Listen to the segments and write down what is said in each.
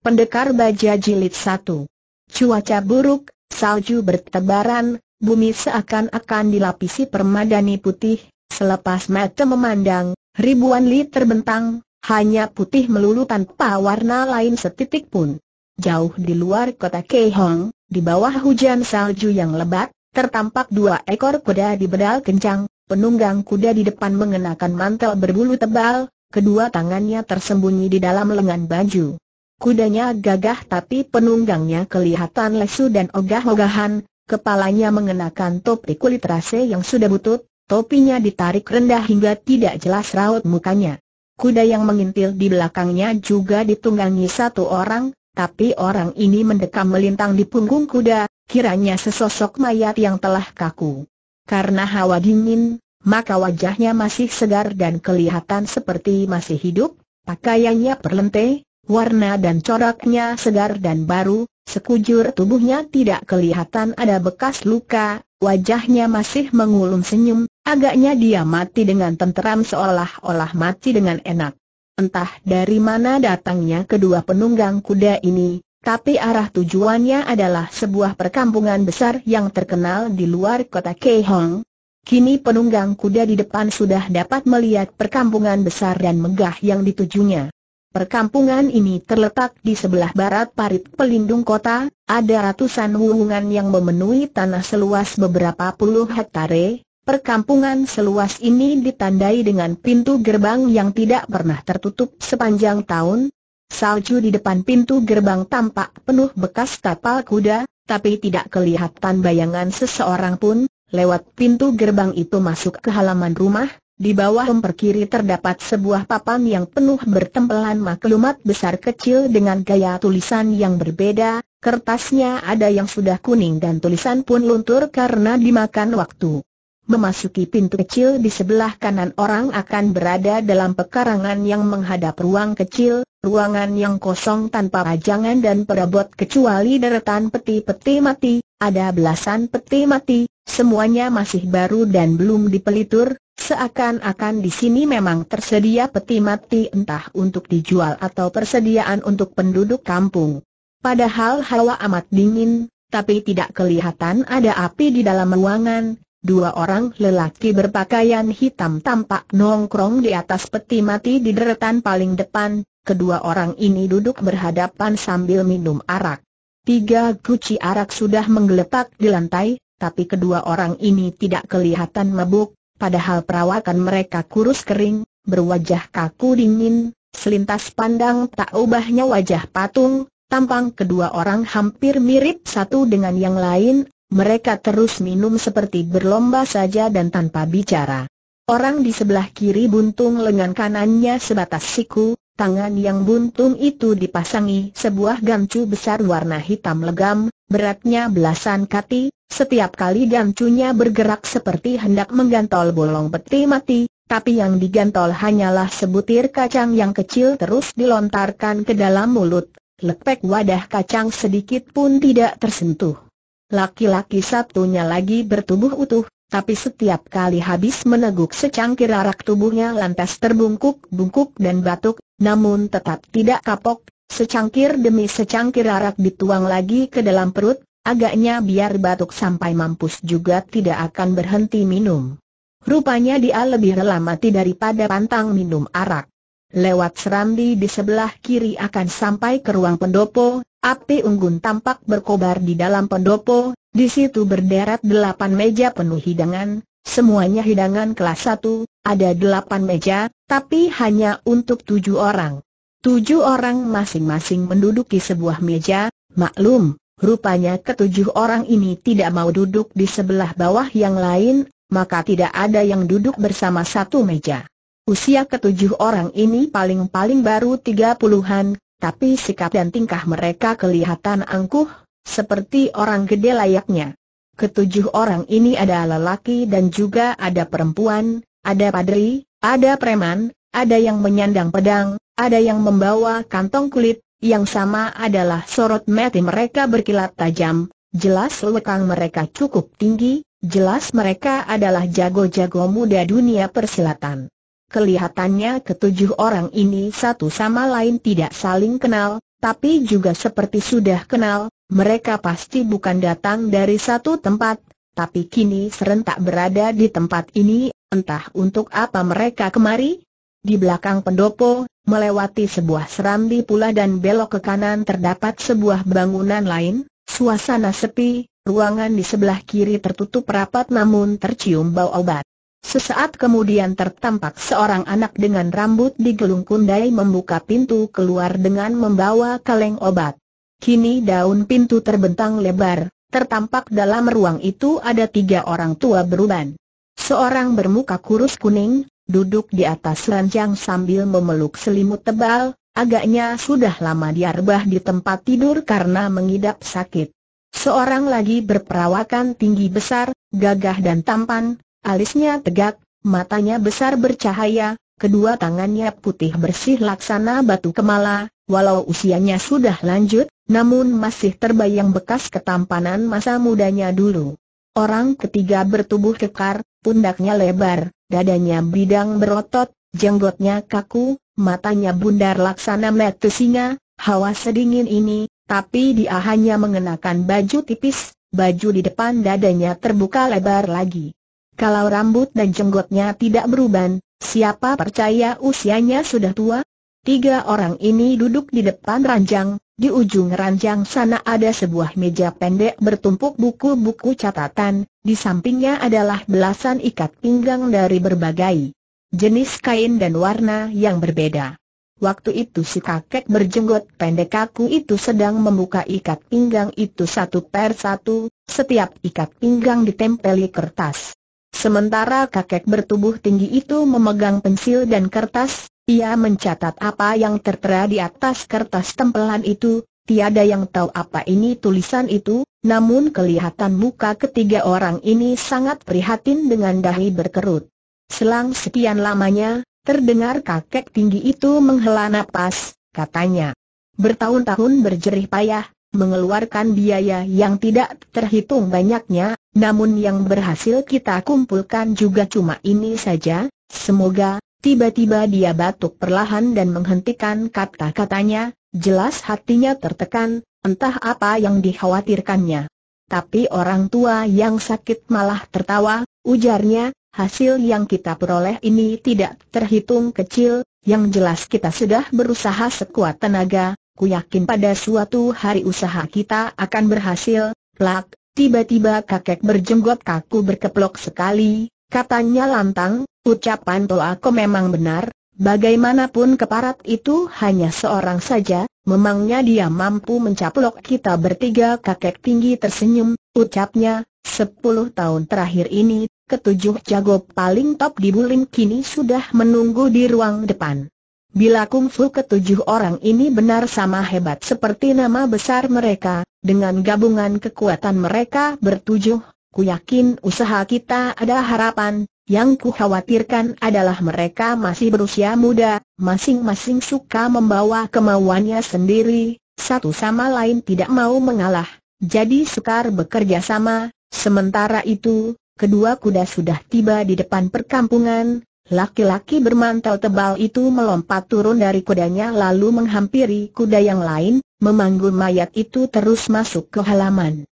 Pendekar Baja Jilid 1 Cuaca buruk, salju bertebaran, bumi seakan-akan dilapisi permadani putih, selepas mata memandang, ribuan li terbentang, hanya putih melulu tanpa warna lain setitik pun. Jauh di luar kota Keihong, di bawah hujan salju yang lebat, tertampak dua ekor kuda di bedal kencang, penunggang kuda di depan mengenakan mantel berbulu tebal, kedua tangannya tersembunyi di dalam lengan baju. Kudanya gagah tapi penunggangnya kelihatan lesu dan ogah-ogahan, kepalanya mengenakan topi kulit rase yang sudah butut, topinya ditarik rendah hingga tidak jelas raut mukanya. Kuda yang mengintil di belakangnya juga ditunggangi satu orang, tapi orang ini mendekam melintang di punggung kuda, kiranya sesosok mayat yang telah kaku. Karena hawa dingin, maka wajahnya masih segar dan kelihatan seperti masih hidup, pakaiannya perlente, warna dan coraknya segar dan baru, sekujur tubuhnya tidak kelihatan ada bekas luka, wajahnya masih mengulum senyum, agaknya dia mati dengan tenteram seolah-olah mati dengan enak. Entah dari mana datangnya kedua penunggang kuda ini, tapi arah tujuannya adalah sebuah perkampungan besar yang terkenal di luar kota Keihong. Kini penunggang kuda di depan sudah dapat melihat perkampungan besar dan megah yang ditujunya. Perkampungan ini terletak di sebelah barat parit pelindung kota, ada ratusan wuwungan yang memenuhi tanah seluas beberapa puluh hektare. Perkampungan seluas ini ditandai dengan pintu gerbang yang tidak pernah tertutup sepanjang tahun. Salju di depan pintu gerbang tampak penuh bekas tapal kuda, tapi tidak kelihatan bayangan seseorang pun. Lewat pintu gerbang itu masuk ke halaman rumah, di bawah lemper kiri terdapat sebuah papan yang penuh bertempelan maklumat besar kecil dengan gaya tulisan yang berbeda, kertasnya ada yang sudah kuning dan tulisan pun luntur karena dimakan waktu. Memasuki pintu kecil di sebelah kanan orang akan berada dalam pekarangan yang menghadap ruang kecil, ruangan yang kosong tanpa pajangan dan perabot kecuali deretan peti-peti mati, ada belasan peti mati, semuanya masih baru dan belum dipelitur, Seakan-akan di sini memang tersedia peti mati entah untuk dijual atau persediaan untuk penduduk kampung. Padahal hawa amat dingin, tapi tidak kelihatan ada api di dalam ruangan. Dua orang lelaki berpakaian hitam tampak nongkrong di atas peti mati di deretan paling depan. Kedua orang ini duduk berhadapan sambil minum arak. Tiga guci arak sudah menggeletak di lantai, tapi kedua orang ini tidak kelihatan mabuk, padahal perawakan mereka kurus kering, berwajah kaku dingin, selintas pandang tak ubahnya wajah patung, tampang kedua orang hampir mirip satu dengan yang lain, mereka terus minum seperti berlomba saja dan tanpa bicara. Orang di sebelah kiri buntung lengan kanannya sebatas siku, tangan yang buntung itu dipasangi sebuah gancu besar warna hitam legam, beratnya belasan kati, setiap kali gancunya bergerak seperti hendak menggantol bolong peti mati, tapi yang digantol hanyalah sebutir kacang yang kecil terus dilontarkan ke dalam mulut. Lepek wadah kacang sedikit pun tidak tersentuh. Laki-laki satunya lagi bertubuh utuh, tapi setiap kali habis meneguk secangkir arak tubuhnya lantas terbungkuk-bungkuk dan batuk, namun tetap tidak kapok, secangkir demi secangkir arak dituang lagi ke dalam perut, Agaknya biar batuk sampai mampus juga tidak akan berhenti minum. Rupanya dia lebih rela mati daripada pantang minum arak. Lewat serambi di sebelah kiri akan sampai ke ruang pendopo, api unggun tampak berkobar di dalam pendopo, di situ berderet delapan meja penuh hidangan, semuanya hidangan kelas satu, ada delapan meja, tapi hanya untuk tujuh orang. Tujuh orang masing-masing menduduki sebuah meja, maklum, Rupanya ketujuh orang ini tidak mau duduk di sebelah bawah yang lain, maka tidak ada yang duduk bersama satu meja. Usia ketujuh orang ini paling-paling baru tiga puluhan, tapi sikap dan tingkah mereka kelihatan angkuh, seperti orang gede layaknya. Ketujuh orang ini ada lelaki dan juga ada perempuan, ada padri, ada preman, ada yang menyandang pedang, ada yang membawa kantong kulit, yang sama adalah sorot mati mereka berkilat tajam, jelas lekang mereka cukup tinggi, jelas mereka adalah jago-jago muda dunia persilatan. Kelihatannya ketujuh orang ini satu sama lain tidak saling kenal, tapi juga seperti sudah kenal, mereka pasti bukan datang dari satu tempat, tapi kini serentak berada di tempat ini, entah untuk apa mereka kemari. Di belakang pendopo, melewati sebuah serambi pula dan belok ke kanan terdapat sebuah bangunan lain, suasana sepi, ruangan di sebelah kiri tertutup rapat namun tercium bau obat. Sesaat kemudian tertampak seorang anak dengan rambut digelung kundai membuka pintu keluar dengan membawa kaleng obat. Kini daun pintu terbentang lebar, tertampak dalam ruang itu ada tiga orang tua beruban. Seorang bermuka kurus kuning, duduk di atas ranjang sambil memeluk selimut tebal, agaknya sudah lama diarbah di tempat tidur karena mengidap sakit. Seorang lagi berperawakan tinggi besar, gagah dan tampan, Alisnya tegak, matanya besar bercahaya, kedua tangannya putih bersih laksana batu kemala, walau usianya sudah lanjut, namun masih terbayang bekas ketampanan masa mudanya dulu. Orang ketiga bertubuh kekar, pundaknya lebar, dadanya bidang berotot, jenggotnya kaku, matanya bundar laksana mata singa, hawa sedingin ini, tapi dia hanya mengenakan baju tipis, baju di depan dadanya terbuka lebar lagi. Kalau rambut dan jenggotnya tidak beruban, siapa percaya usianya sudah tua? Tiga orang ini duduk di depan ranjang, di ujung ranjang sana ada sebuah meja pendek bertumpuk buku-buku catatan, di sampingnya adalah belasan ikat pinggang dari berbagai jenis kain dan warna yang berbeda. Waktu itu si kakek berjenggot pendek kaku itu sedang membuka ikat pinggang itu satu per satu, setiap ikat pinggang ditempeli kertas. Sementara kakek bertubuh tinggi itu memegang pensil dan kertas, ia mencatat apa yang tertera di atas kertas tempelan itu, tiada yang tahu apa ini tulisan itu, namun kelihatan muka ketiga orang ini sangat prihatin dengan dahi berkerut. Selang sekian lamanya, terdengar kakek tinggi itu menghela napas, katanya. Bertahun-tahun berjerih payah, mengeluarkan biaya yang tidak terhitung banyaknya, namun yang berhasil kita kumpulkan juga cuma ini saja, semoga, tiba-tiba dia batuk perlahan dan menghentikan kata-katanya, jelas hatinya tertekan, entah apa yang dikhawatirkannya. Tapi orang tua yang sakit malah tertawa, ujarnya, hasil yang kita peroleh ini tidak terhitung kecil, yang jelas kita sudah berusaha sekuat tenaga, ku yakin pada suatu hari usaha kita akan berhasil, plak, tiba-tiba kakek berjenggot kaku berkeplok sekali, katanya lantang, ucapan aku memang benar, bagaimanapun keparat itu hanya seorang saja, memangnya dia mampu mencaplok kita bertiga kakek tinggi tersenyum, ucapnya, sepuluh tahun terakhir ini, ketujuh jago paling top di bulim kini sudah menunggu di ruang depan. Bila kungfu ketujuh orang ini benar sama hebat seperti nama besar mereka, dengan gabungan kekuatan mereka bertujuh, ku yakin usaha kita ada harapan, yang ku khawatirkan adalah mereka masih berusia muda, masing-masing suka membawa kemauannya sendiri, satu sama lain tidak mau mengalah, jadi sukar bekerja sama, sementara itu, kedua kuda sudah tiba di depan perkampungan, Laki-laki bermantel tebal itu melompat turun dari kudanya lalu menghampiri kuda yang lain, memanggul mayat itu terus masuk ke halaman.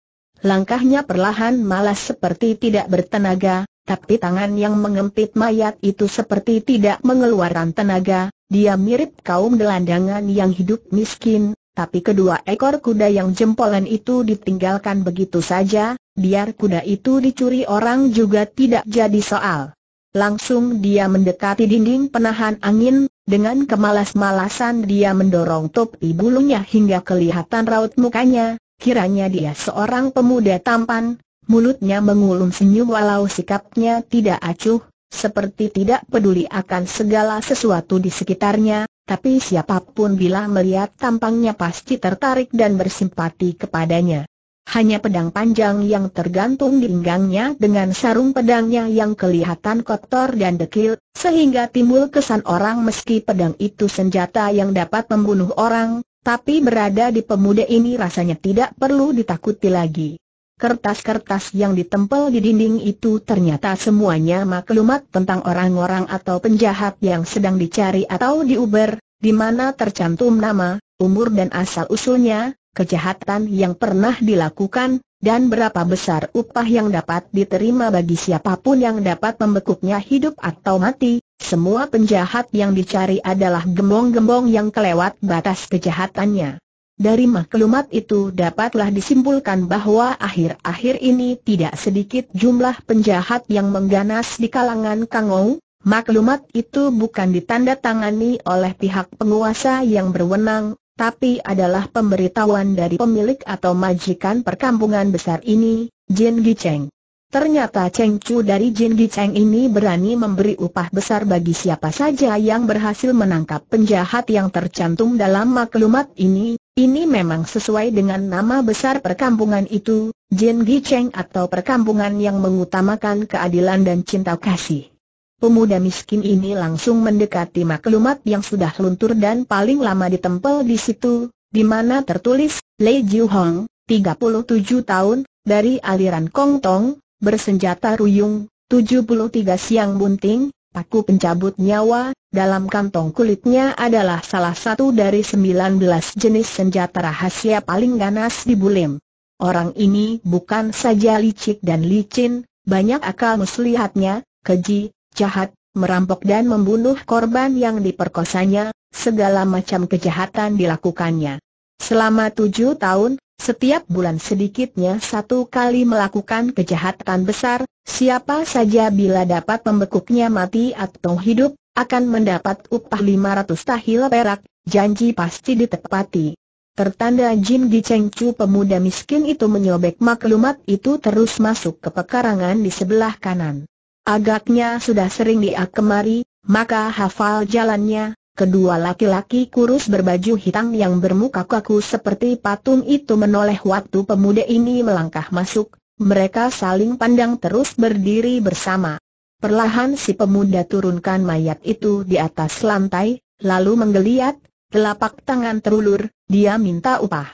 Langkahnya perlahan malas seperti tidak bertenaga, tapi tangan yang mengempit mayat itu seperti tidak mengeluarkan tenaga, dia mirip kaum gelandangan yang hidup miskin, tapi kedua ekor kuda yang jempolan itu ditinggalkan begitu saja, biar kuda itu dicuri orang juga tidak jadi soal. Langsung dia mendekati dinding penahan angin, dengan kemalas-malasan dia mendorong topi bulunya hingga kelihatan raut mukanya, kiranya dia seorang pemuda tampan, mulutnya mengulum senyum walau sikapnya tidak acuh, seperti tidak peduli akan segala sesuatu di sekitarnya, tapi siapa pun bila melihat tampangnya pasti tertarik dan bersimpati kepadanya hanya pedang panjang yang tergantung di pinggangnya dengan sarung pedangnya yang kelihatan kotor dan dekil, sehingga timbul kesan orang meski pedang itu senjata yang dapat membunuh orang, tapi berada di pemuda ini rasanya tidak perlu ditakuti lagi. Kertas-kertas yang ditempel di dinding itu ternyata semuanya maklumat tentang orang-orang atau penjahat yang sedang dicari atau diuber, di mana tercantum nama, umur dan asal-usulnya, kejahatan yang pernah dilakukan, dan berapa besar upah yang dapat diterima bagi siapa pun yang dapat membekuknya hidup atau mati, semua penjahat yang dicari adalah gembong-gembong yang kelewat batas kejahatannya. Dari maklumat itu dapatlah disimpulkan bahwa akhir-akhir ini tidak sedikit jumlah penjahat yang mengganas di kalangan Kangou. Maklumat itu bukan ditandatangani oleh pihak penguasa yang berwenang, tapi adalah pemberitahuan dari pemilik atau majikan perkampungan besar ini, Jin Gicheng. Ternyata Cheng Chu dari Jin Gicheng ini berani memberi upah besar bagi siapa saja yang berhasil menangkap penjahat yang tercantum dalam maklumat ini, ini memang sesuai dengan nama besar perkampungan itu, Jin Gicheng atau perkampungan yang mengutamakan keadilan dan cinta kasih. Pemuda miskin ini langsung mendekati maklumat yang sudah luntur dan paling lama ditempel di situ, di mana tertulis, Lei Jiu Hong, 37 tahun, dari aliran Kong Tong, bersenjata ruyung, 73 siang bunting, paku pencabut nyawa, dalam kantong kulitnya adalah salah satu dari 19 jenis senjata rahasia paling ganas di Bulim. Orang ini bukan saja licik dan licin, banyak akal muslihatnya, keji, jahat, merampok dan membunuh korban yang diperkosanya, segala macam kejahatan dilakukannya. Selama tujuh tahun, setiap bulan sedikitnya satu kali melakukan kejahatan besar, siapa saja bila dapat membekuknya mati atau hidup, akan mendapat upah 500 tahil perak, janji pasti ditepati. Tertanda Jin Cheng Chu pemuda miskin itu menyobek maklumat itu terus masuk ke pekarangan di sebelah kanan. Agaknya sudah sering dia kemari, maka hafal jalannya, kedua laki-laki kurus berbaju hitam yang bermuka kaku seperti patung itu menoleh waktu pemuda ini melangkah masuk, mereka saling pandang terus berdiri bersama. Perlahan si pemuda turunkan mayat itu di atas lantai, lalu menggeliat, telapak tangan terulur, dia minta upah.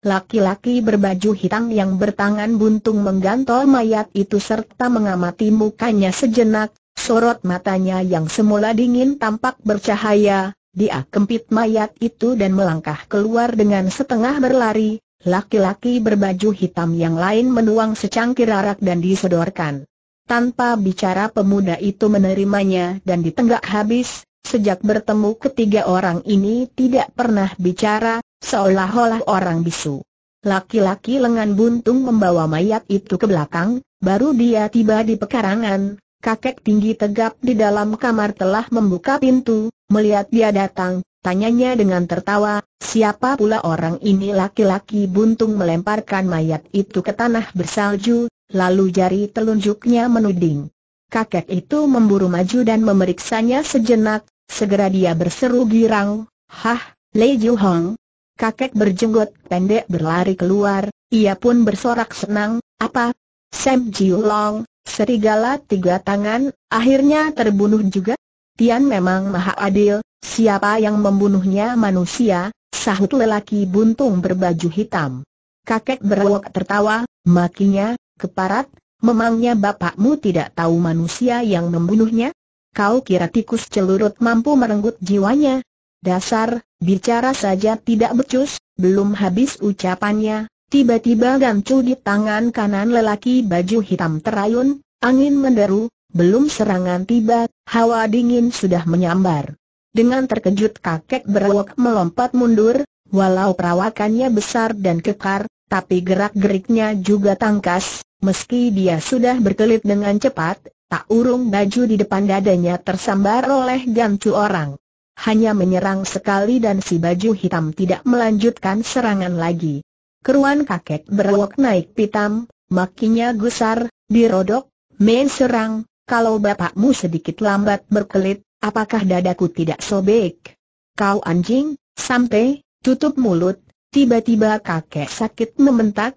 Laki-laki berbaju hitam yang bertangan buntung menggantol mayat itu serta mengamati mukanya sejenak, sorot matanya yang semula dingin tampak bercahaya, dia kempit mayat itu dan melangkah keluar dengan setengah berlari, laki-laki berbaju hitam yang lain menuang secangkir arak dan disodorkan. Tanpa bicara pemuda itu menerimanya dan ditenggak habis, sejak bertemu ketiga orang ini tidak pernah bicara, seolah-olah orang bisu. Laki-laki lengan buntung membawa mayat itu ke belakang, baru dia tiba di pekarangan, kakek tinggi tegap di dalam kamar telah membuka pintu, melihat dia datang, tanyanya dengan tertawa, siapa pula orang ini? Laki-laki buntung melemparkan mayat itu ke tanah bersalju, lalu jari telunjuknya menuding. Kakek itu memburu maju dan memeriksanya sejenak, segera dia berseru girang, Hah, Lei Ju Hong, Kakek berjenggot pendek berlari keluar, ia pun bersorak senang, apa? Sam Jiu Long, serigala tiga tangan, akhirnya terbunuh juga? Tian memang maha adil, siapa yang membunuhnya manusia, sahut lelaki buntung berbaju hitam. Kakek berwok tertawa, makinya, keparat, memangnya bapakmu tidak tahu manusia yang membunuhnya? Kau kira tikus celurut mampu merenggut jiwanya? Dasar, bicara saja tidak becus, belum habis ucapannya, tiba-tiba gancu di tangan kanan lelaki baju hitam terayun, angin menderu, belum serangan tiba, hawa dingin sudah menyambar. Dengan terkejut kakek berwok melompat mundur, walau perawakannya besar dan kekar, tapi gerak-geriknya juga tangkas, meski dia sudah berkelit dengan cepat, tak urung baju di depan dadanya tersambar oleh gancu orang hanya menyerang sekali dan si baju hitam tidak melanjutkan serangan lagi. Keruan kakek berwok naik pitam, makinya gusar, dirodok, main serang, kalau bapakmu sedikit lambat berkelit, apakah dadaku tidak sobek? Kau anjing, sampai, tutup mulut, tiba-tiba kakek sakit membentak.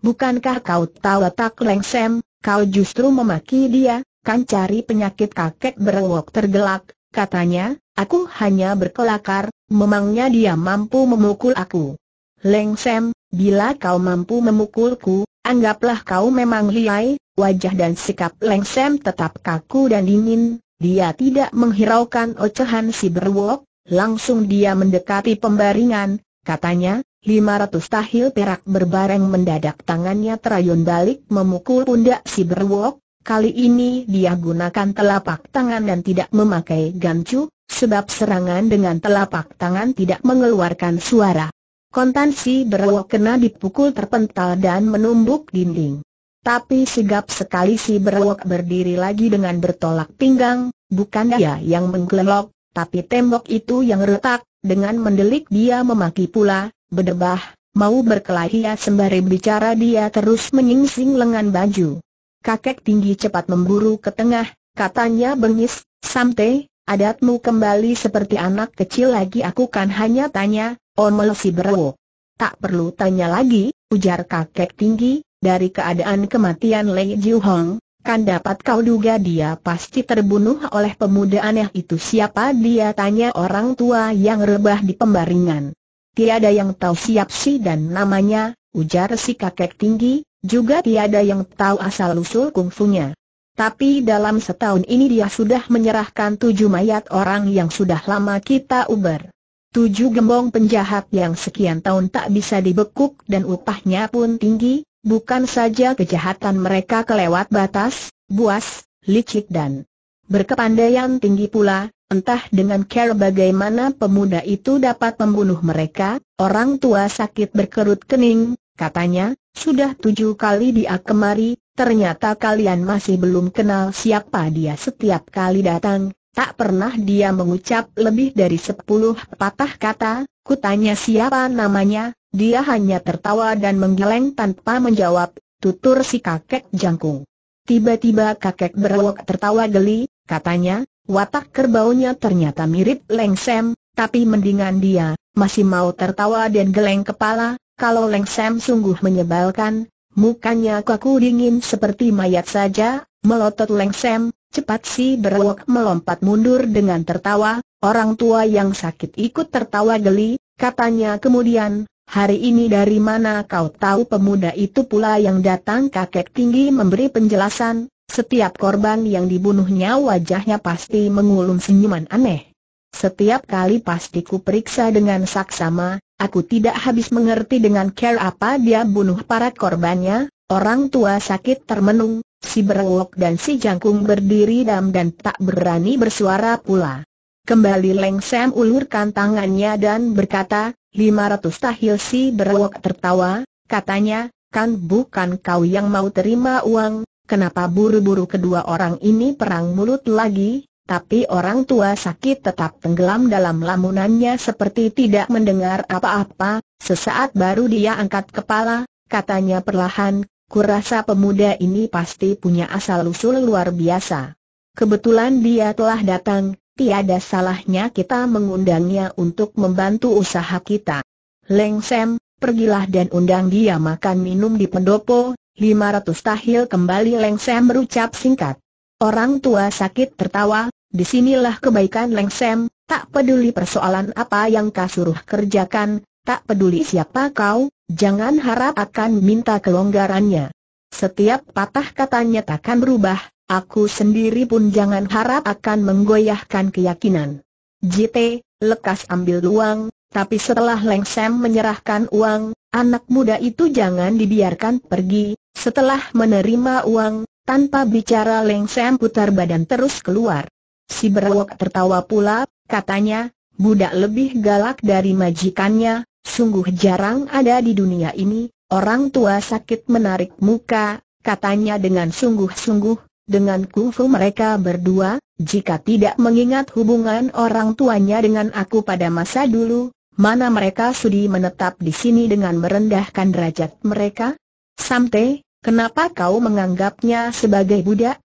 Bukankah kau tahu tak lengsem, kau justru memaki dia, kan cari penyakit kakek berwok tergelak, katanya, Aku hanya berkelakar, memangnya dia mampu memukul aku. Leng Sem, bila kau mampu memukulku, anggaplah kau memang liai, wajah dan sikap Leng Sem tetap kaku dan dingin, dia tidak menghiraukan ocehan si berwok, langsung dia mendekati pembaringan, katanya, 500 tahil perak berbareng mendadak tangannya terayun balik memukul pundak si berwok, kali ini dia gunakan telapak tangan dan tidak memakai gancu, sebab serangan dengan telapak tangan tidak mengeluarkan suara. Kontan si berwok kena dipukul terpental dan menumbuk dinding. Tapi sigap sekali si berwok berdiri lagi dengan bertolak pinggang, bukan dia yang menggelok, tapi tembok itu yang retak, dengan mendelik dia memaki pula, berdebah, mau berkelahi sembari bicara dia terus menyingsing lengan baju. Kakek tinggi cepat memburu ke tengah, katanya bengis, Samte, adatmu kembali seperti anak kecil lagi aku kan hanya tanya, omel si berwok. Tak perlu tanya lagi, ujar kakek tinggi, dari keadaan kematian Lei Jiu Hong, kan dapat kau duga dia pasti terbunuh oleh pemuda aneh itu siapa dia tanya orang tua yang rebah di pembaringan. Tiada yang tahu siap si dan namanya, ujar si kakek tinggi, juga tiada yang tahu asal-usul kungfunya. Tapi dalam setahun ini dia sudah menyerahkan tujuh mayat orang yang sudah lama kita uber. Tujuh gembong penjahat yang sekian tahun tak bisa dibekuk dan upahnya pun tinggi, Bukan saja kejahatan mereka kelewat batas, buas, licik dan berkepandaian tinggi pula, entah dengan care bagaimana pemuda itu dapat membunuh mereka, orang tua sakit berkerut kening, katanya, sudah tujuh kali dia kemari, ternyata kalian masih belum kenal siapa dia setiap kali datang, tak pernah dia mengucap lebih dari sepuluh patah kata, kutanya siapa namanya, dia hanya tertawa dan menggeleng tanpa menjawab, tutur si kakek jangkung. Tiba-tiba kakek berwok tertawa geli, katanya, watak kerbaunya ternyata mirip Leng Sem, tapi mendingan dia, masih mau tertawa dan geleng kepala, kalau Leng Sem sungguh menyebalkan, mukanya kaku dingin seperti mayat saja, melotot Leng Sem, cepat si berwok melompat mundur dengan tertawa, orang tua yang sakit ikut tertawa geli, katanya kemudian, Hari ini dari mana kau tahu pemuda itu pula yang datang kakek tinggi memberi penjelasan, setiap korban yang dibunuhnya wajahnya pasti mengulum senyuman aneh. Setiap kali pasti ku periksa dengan saksama, aku tidak habis mengerti dengan care apa dia bunuh para korbannya, orang tua sakit termenung, si berwok dan si jangkung berdiri dam dan tak berani bersuara pula. Kembali Leng Sam ulurkan tangannya dan berkata, 500 tahil si berwok tertawa, katanya, kan bukan kau yang mau terima uang, kenapa buru-buru kedua orang ini perang mulut lagi, tapi orang tua sakit tetap tenggelam dalam lamunannya seperti tidak mendengar apa-apa, sesaat baru dia angkat kepala, katanya perlahan, kurasa pemuda ini pasti punya asal-usul luar biasa. Kebetulan dia telah datang, tiada salahnya kita mengundangnya untuk membantu usaha kita. Leng Sem, pergilah dan undang dia makan minum di pendopo, 500 tahil kembali Leng Sem berucap singkat. Orang tua sakit tertawa, di sinilah kebaikan Leng Sem, tak peduli persoalan apa yang kau suruh kerjakan, tak peduli siapa kau, jangan harap akan minta kelonggarannya. Setiap patah katanya takkan berubah, Aku sendiri pun jangan harap akan menggoyahkan keyakinan. JT, lekas ambil uang, tapi setelah Leng Sam menyerahkan uang, anak muda itu jangan dibiarkan pergi. Setelah menerima uang, tanpa bicara Leng Sam putar badan terus keluar. Si berwok tertawa pula, katanya, budak lebih galak dari majikannya, sungguh jarang ada di dunia ini, orang tua sakit menarik muka, katanya dengan sungguh-sungguh, dengan kungfu mereka berdua, jika tidak mengingat hubungan orang tuanya dengan aku pada masa dulu, mana mereka sudi menetap di sini dengan merendahkan derajat mereka? Samte, kenapa kau menganggapnya sebagai budak?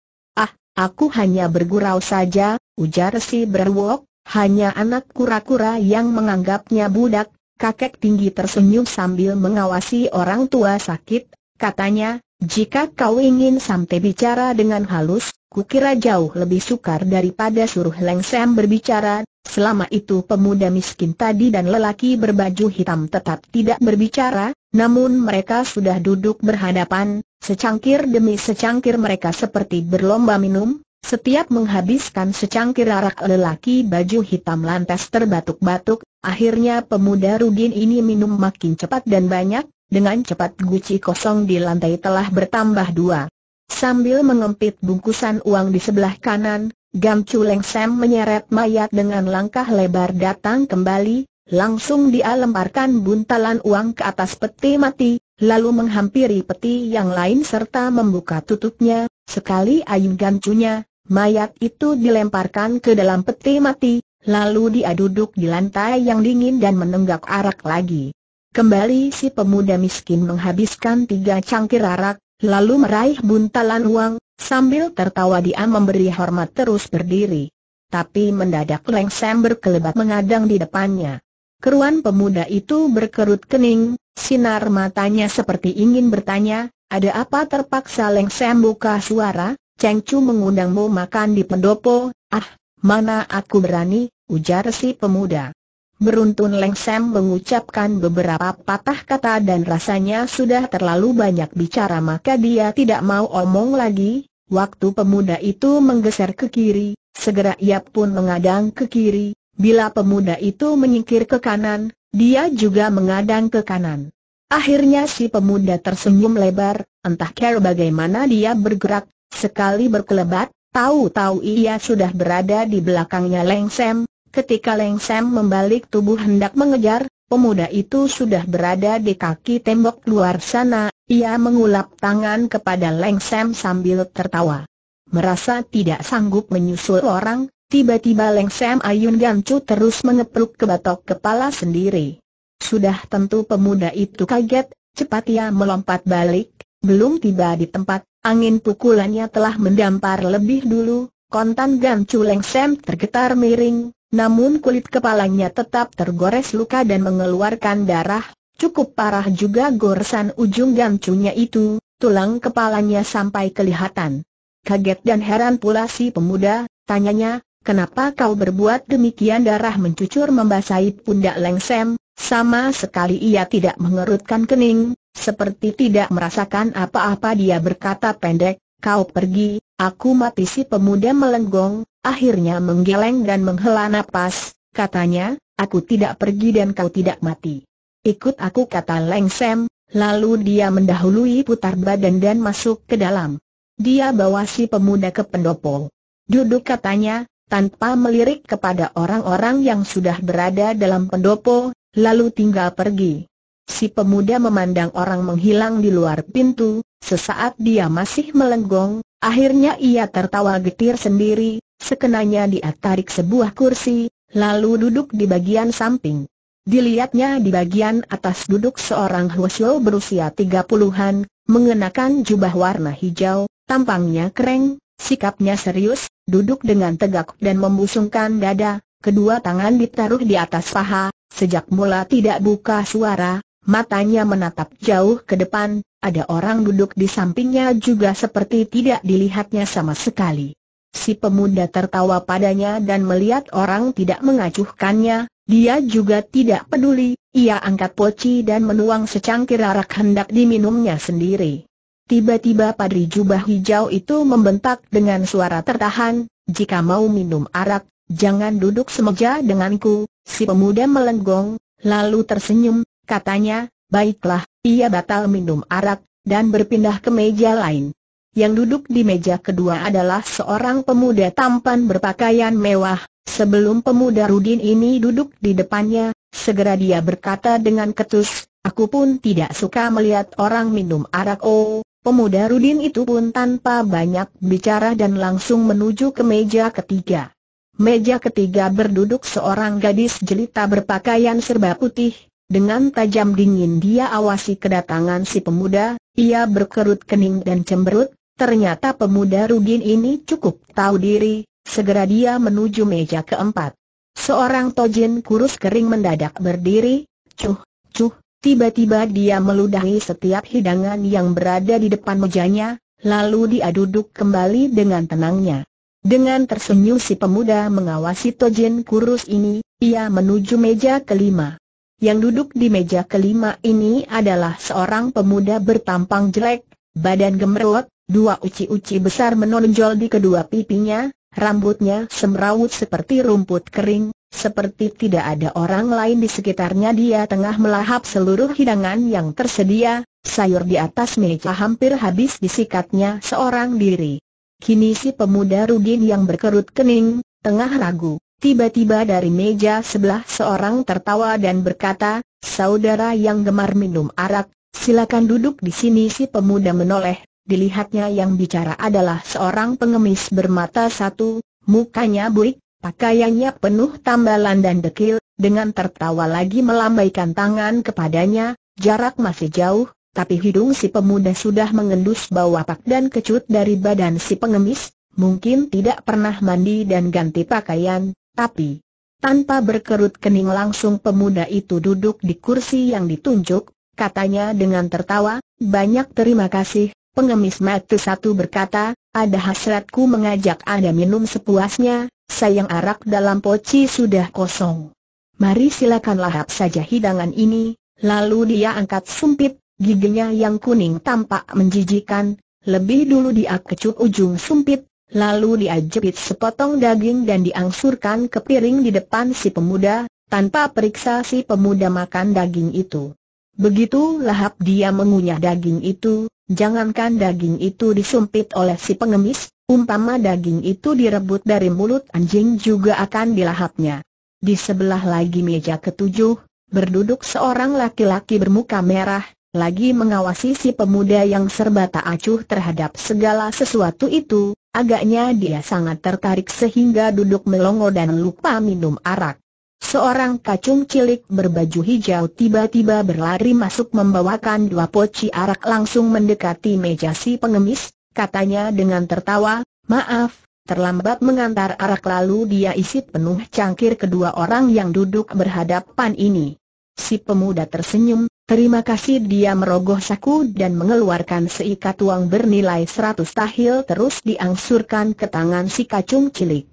Aku hanya bergurau saja, ujar si berwok, hanya anak kura-kura yang menganggapnya budak, kakek tinggi tersenyum sambil mengawasi orang tua sakit, katanya, jika kau ingin sampai bicara dengan halus, kukira jauh lebih sukar daripada suruh Leng Sam berbicara, selama itu pemuda miskin tadi dan lelaki berbaju hitam tetap tidak berbicara, namun mereka sudah duduk berhadapan, secangkir demi secangkir mereka seperti berlomba minum, Setiap menghabiskan secangkir arak lelaki baju hitam lantas terbatuk-batuk, akhirnya pemuda Rudin ini minum makin cepat dan banyak, dengan cepat guci kosong di lantai telah bertambah dua. Sambil mengempit bungkusan uang di sebelah kanan, Gam Chuleng Sam menyeret mayat dengan langkah lebar datang kembali, langsung dia lemparkan buntalan uang ke atas peti mati, lalu menghampiri peti yang lain serta membuka tutupnya, sekali ayun gancunya, mayat itu dilemparkan ke dalam peti mati, lalu dia duduk di lantai yang dingin dan menenggak arak lagi. Kembali si pemuda miskin menghabiskan tiga cangkir arak, lalu meraih buntalan uang, sambil tertawa dia memberi hormat terus berdiri. Tapi mendadak Leng Sam berkelebat mengadang di depannya. Keruan pemuda itu berkerut kening, sinar matanya seperti ingin bertanya, ada apa terpaksa Leng Sam buka suara, Cheng Chu mengundangmu makan di pendopo, ah, mana aku berani, ujar si pemuda. Beruntun Leng Sam mengucapkan beberapa patah kata dan rasanya sudah terlalu banyak bicara maka dia tidak mau omong lagi, waktu pemuda itu menggeser ke kiri, segera ia pun mengadang ke kiri, Bila pemuda itu menyingkir ke kanan, dia juga mengadang ke kanan. Akhirnya si pemuda tersenyum lebar, entah care bagaimana dia bergerak, sekali berkelebat, tahu-tahu ia sudah berada di belakangnya Leng Sem. Ketika Leng Sem membalik tubuh hendak mengejar, pemuda itu sudah berada di kaki tembok luar sana, ia mengulap tangan kepada Leng Sem sambil tertawa. Merasa tidak sanggup menyusul orang, Tiba-tiba Leng Sam Ayun Gancu terus mengepluk ke batok kepala sendiri. Sudah tentu pemuda itu kaget, cepat ia melompat balik, belum tiba di tempat, angin pukulannya telah mendampar lebih dulu, kontan Gancu Leng Sam tergetar miring, namun kulit kepalanya tetap tergores luka dan mengeluarkan darah, cukup parah juga goresan ujung gancunya itu, tulang kepalanya sampai kelihatan. Kaget dan heran pula si pemuda, tanyanya, Kenapa kau berbuat demikian? Darah mencucur membasahi pundak Leng Sem, sama sekali ia tidak mengerutkan kening, seperti tidak merasakan apa-apa dia berkata pendek, kau pergi, aku mati si pemuda melenggong, akhirnya menggeleng dan menghela napas, katanya, aku tidak pergi dan kau tidak mati. Ikut aku kata Leng Sem, lalu dia mendahului putar badan dan masuk ke dalam. Dia bawa si pemuda ke pendopo. Duduk katanya, tanpa melirik kepada orang-orang yang sudah berada dalam pendopo, lalu tinggal pergi. Si pemuda memandang orang menghilang di luar pintu, sesaat dia masih melenggong, akhirnya ia tertawa getir sendiri, sekenanya dia tarik sebuah kursi, lalu duduk di bagian samping. Dilihatnya di bagian atas duduk seorang Hwasyo berusia tiga puluhan, mengenakan jubah warna hijau, tampangnya kering, Sikapnya serius, duduk dengan tegak dan membusungkan dada, kedua tangan ditaruh di atas paha, sejak mula tidak buka suara, matanya menatap jauh ke depan, ada orang duduk di sampingnya juga seperti tidak dilihatnya sama sekali. Si pemuda tertawa padanya dan melihat orang tidak mengacuhkannya, dia juga tidak peduli, ia angkat poci dan menuang secangkir arak hendak diminumnya sendiri. Tiba-tiba padri jubah hijau itu membentak dengan suara tertahan, jika mau minum arak, jangan duduk semeja denganku, si pemuda melenggong, lalu tersenyum, katanya, baiklah, ia batal minum arak, dan berpindah ke meja lain. Yang duduk di meja kedua adalah seorang pemuda tampan berpakaian mewah, sebelum pemuda Rudin ini duduk di depannya, segera dia berkata dengan ketus, aku pun tidak suka melihat orang minum arak oh, Pemuda Rudin itu pun tanpa banyak bicara dan langsung menuju ke meja ketiga. Meja ketiga berduduk seorang gadis jelita berpakaian serba putih, dengan tajam dingin dia awasi kedatangan si pemuda, ia berkerut kening dan cemberut, ternyata pemuda Rudin ini cukup tahu diri, segera dia menuju meja keempat. Seorang tojin kurus kering mendadak berdiri, cuh, cuh, Tiba-tiba dia meludahi setiap hidangan yang berada di depan mejanya, lalu dia duduk kembali dengan tenangnya. Dengan tersenyum si pemuda mengawasi Tojin kurus ini, ia menuju meja kelima. Yang duduk di meja kelima ini adalah seorang pemuda bertampang jelek, badan gemerlot, dua uci-uci besar menonjol di kedua pipinya, rambutnya semrawut seperti rumput kering, seperti tidak ada orang lain di sekitarnya dia tengah melahap seluruh hidangan yang tersedia, sayur di atas meja hampir habis disikatnya seorang diri. Kini si pemuda Rudin yang berkerut kening, tengah ragu, tiba-tiba dari meja sebelah seorang tertawa dan berkata, Saudara yang gemar minum arak, silakan duduk di sini. Si pemuda menoleh, dilihatnya yang bicara adalah seorang pengemis bermata satu, mukanya buik, pakaiannya penuh tambalan dan dekil, dengan tertawa lagi melambaikan tangan kepadanya, jarak masih jauh, tapi hidung si pemuda sudah mengendus bau wapak dan kecut dari badan si pengemis, mungkin tidak pernah mandi dan ganti pakaian, tapi tanpa berkerut kening langsung pemuda itu duduk di kursi yang ditunjuk, katanya dengan tertawa, banyak terima kasih, Pengemis mata satu berkata, ada hasratku mengajak Anda minum sepuasnya, sayang arak dalam poci sudah kosong. Mari silakan lahap saja hidangan ini, lalu dia angkat sumpit, giginya yang kuning tampak menjijikan, lebih dulu dia kecup ujung sumpit, lalu dia jepit sepotong daging dan diangsurkan ke piring di depan si pemuda, tanpa periksa si pemuda makan daging itu. Begitu lahap dia mengunyah daging itu, Jangankan daging itu disumpit oleh si pengemis, umpama daging itu direbut dari mulut anjing juga akan dilahapnya. Di sebelah lagi meja ketujuh, berduduk seorang laki-laki bermuka merah, lagi mengawasi si pemuda yang serba tak acuh terhadap segala sesuatu itu, agaknya dia sangat tertarik sehingga duduk melongo dan lupa minum arak. Seorang kacung cilik berbaju hijau tiba-tiba berlari masuk membawakan dua poci arak langsung mendekati meja si pengemis, katanya dengan tertawa, maaf, terlambat mengantar arak lalu dia isi penuh cangkir kedua orang yang duduk berhadapan ini. Si pemuda tersenyum, terima kasih dia merogoh saku dan mengeluarkan seikat uang bernilai seratus tahil terus diangsurkan ke tangan si kacung cilik.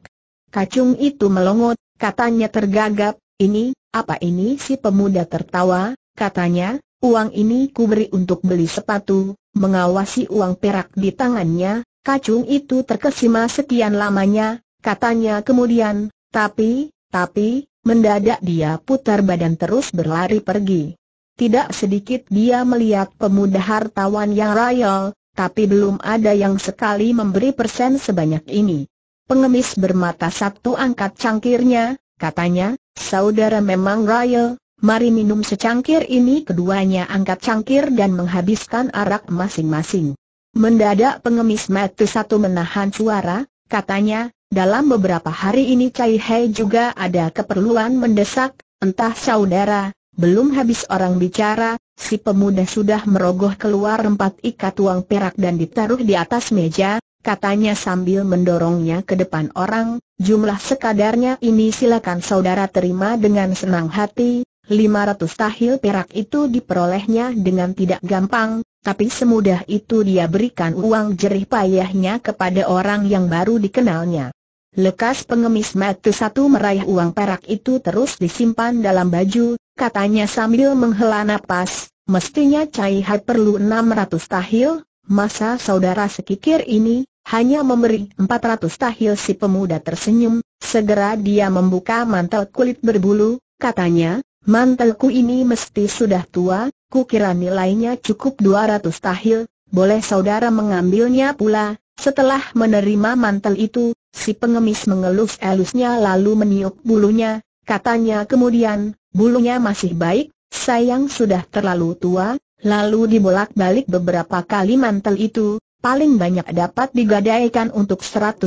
Kacung itu melongot, Katanya tergagap, ini, apa ini si pemuda tertawa, katanya, uang ini kuberi untuk beli sepatu, mengawasi uang perak di tangannya, kacung itu terkesima sekian lamanya, katanya kemudian, tapi, tapi, mendadak dia putar badan terus berlari pergi. Tidak sedikit dia melihat pemuda hartawan yang royal, tapi belum ada yang sekali memberi persen sebanyak ini. Pengemis bermata satu angkat cangkirnya, katanya, saudara memang royal, mari minum secangkir ini keduanya angkat cangkir dan menghabiskan arak masing-masing. Mendadak pengemis mata satu menahan suara, katanya, dalam beberapa hari ini Cai Hai juga ada keperluan mendesak, entah saudara, belum habis orang bicara, si pemuda sudah merogoh keluar empat ikat uang perak dan ditaruh di atas meja, katanya sambil mendorongnya ke depan orang, jumlah sekadarnya ini silakan saudara terima dengan senang hati, 500 tahil perak itu diperolehnya dengan tidak gampang, tapi semudah itu dia berikan uang jerih payahnya kepada orang yang baru dikenalnya. Lekas pengemis mata satu meraih uang perak itu terus disimpan dalam baju, katanya sambil menghela napas, mestinya Cai Hai perlu 600 tahil, masa saudara sekikir ini, hanya memberi 400 tahil si pemuda tersenyum, segera dia membuka mantel kulit berbulu, katanya, mantelku ini mesti sudah tua, kukira nilainya cukup 200 tahil, boleh saudara mengambilnya pula. Setelah menerima mantel itu, si pengemis mengelus-elusnya lalu meniup bulunya, katanya kemudian, bulunya masih baik, sayang sudah terlalu tua, lalu dibolak-balik beberapa kali mantel itu, paling banyak dapat digadaikan untuk 150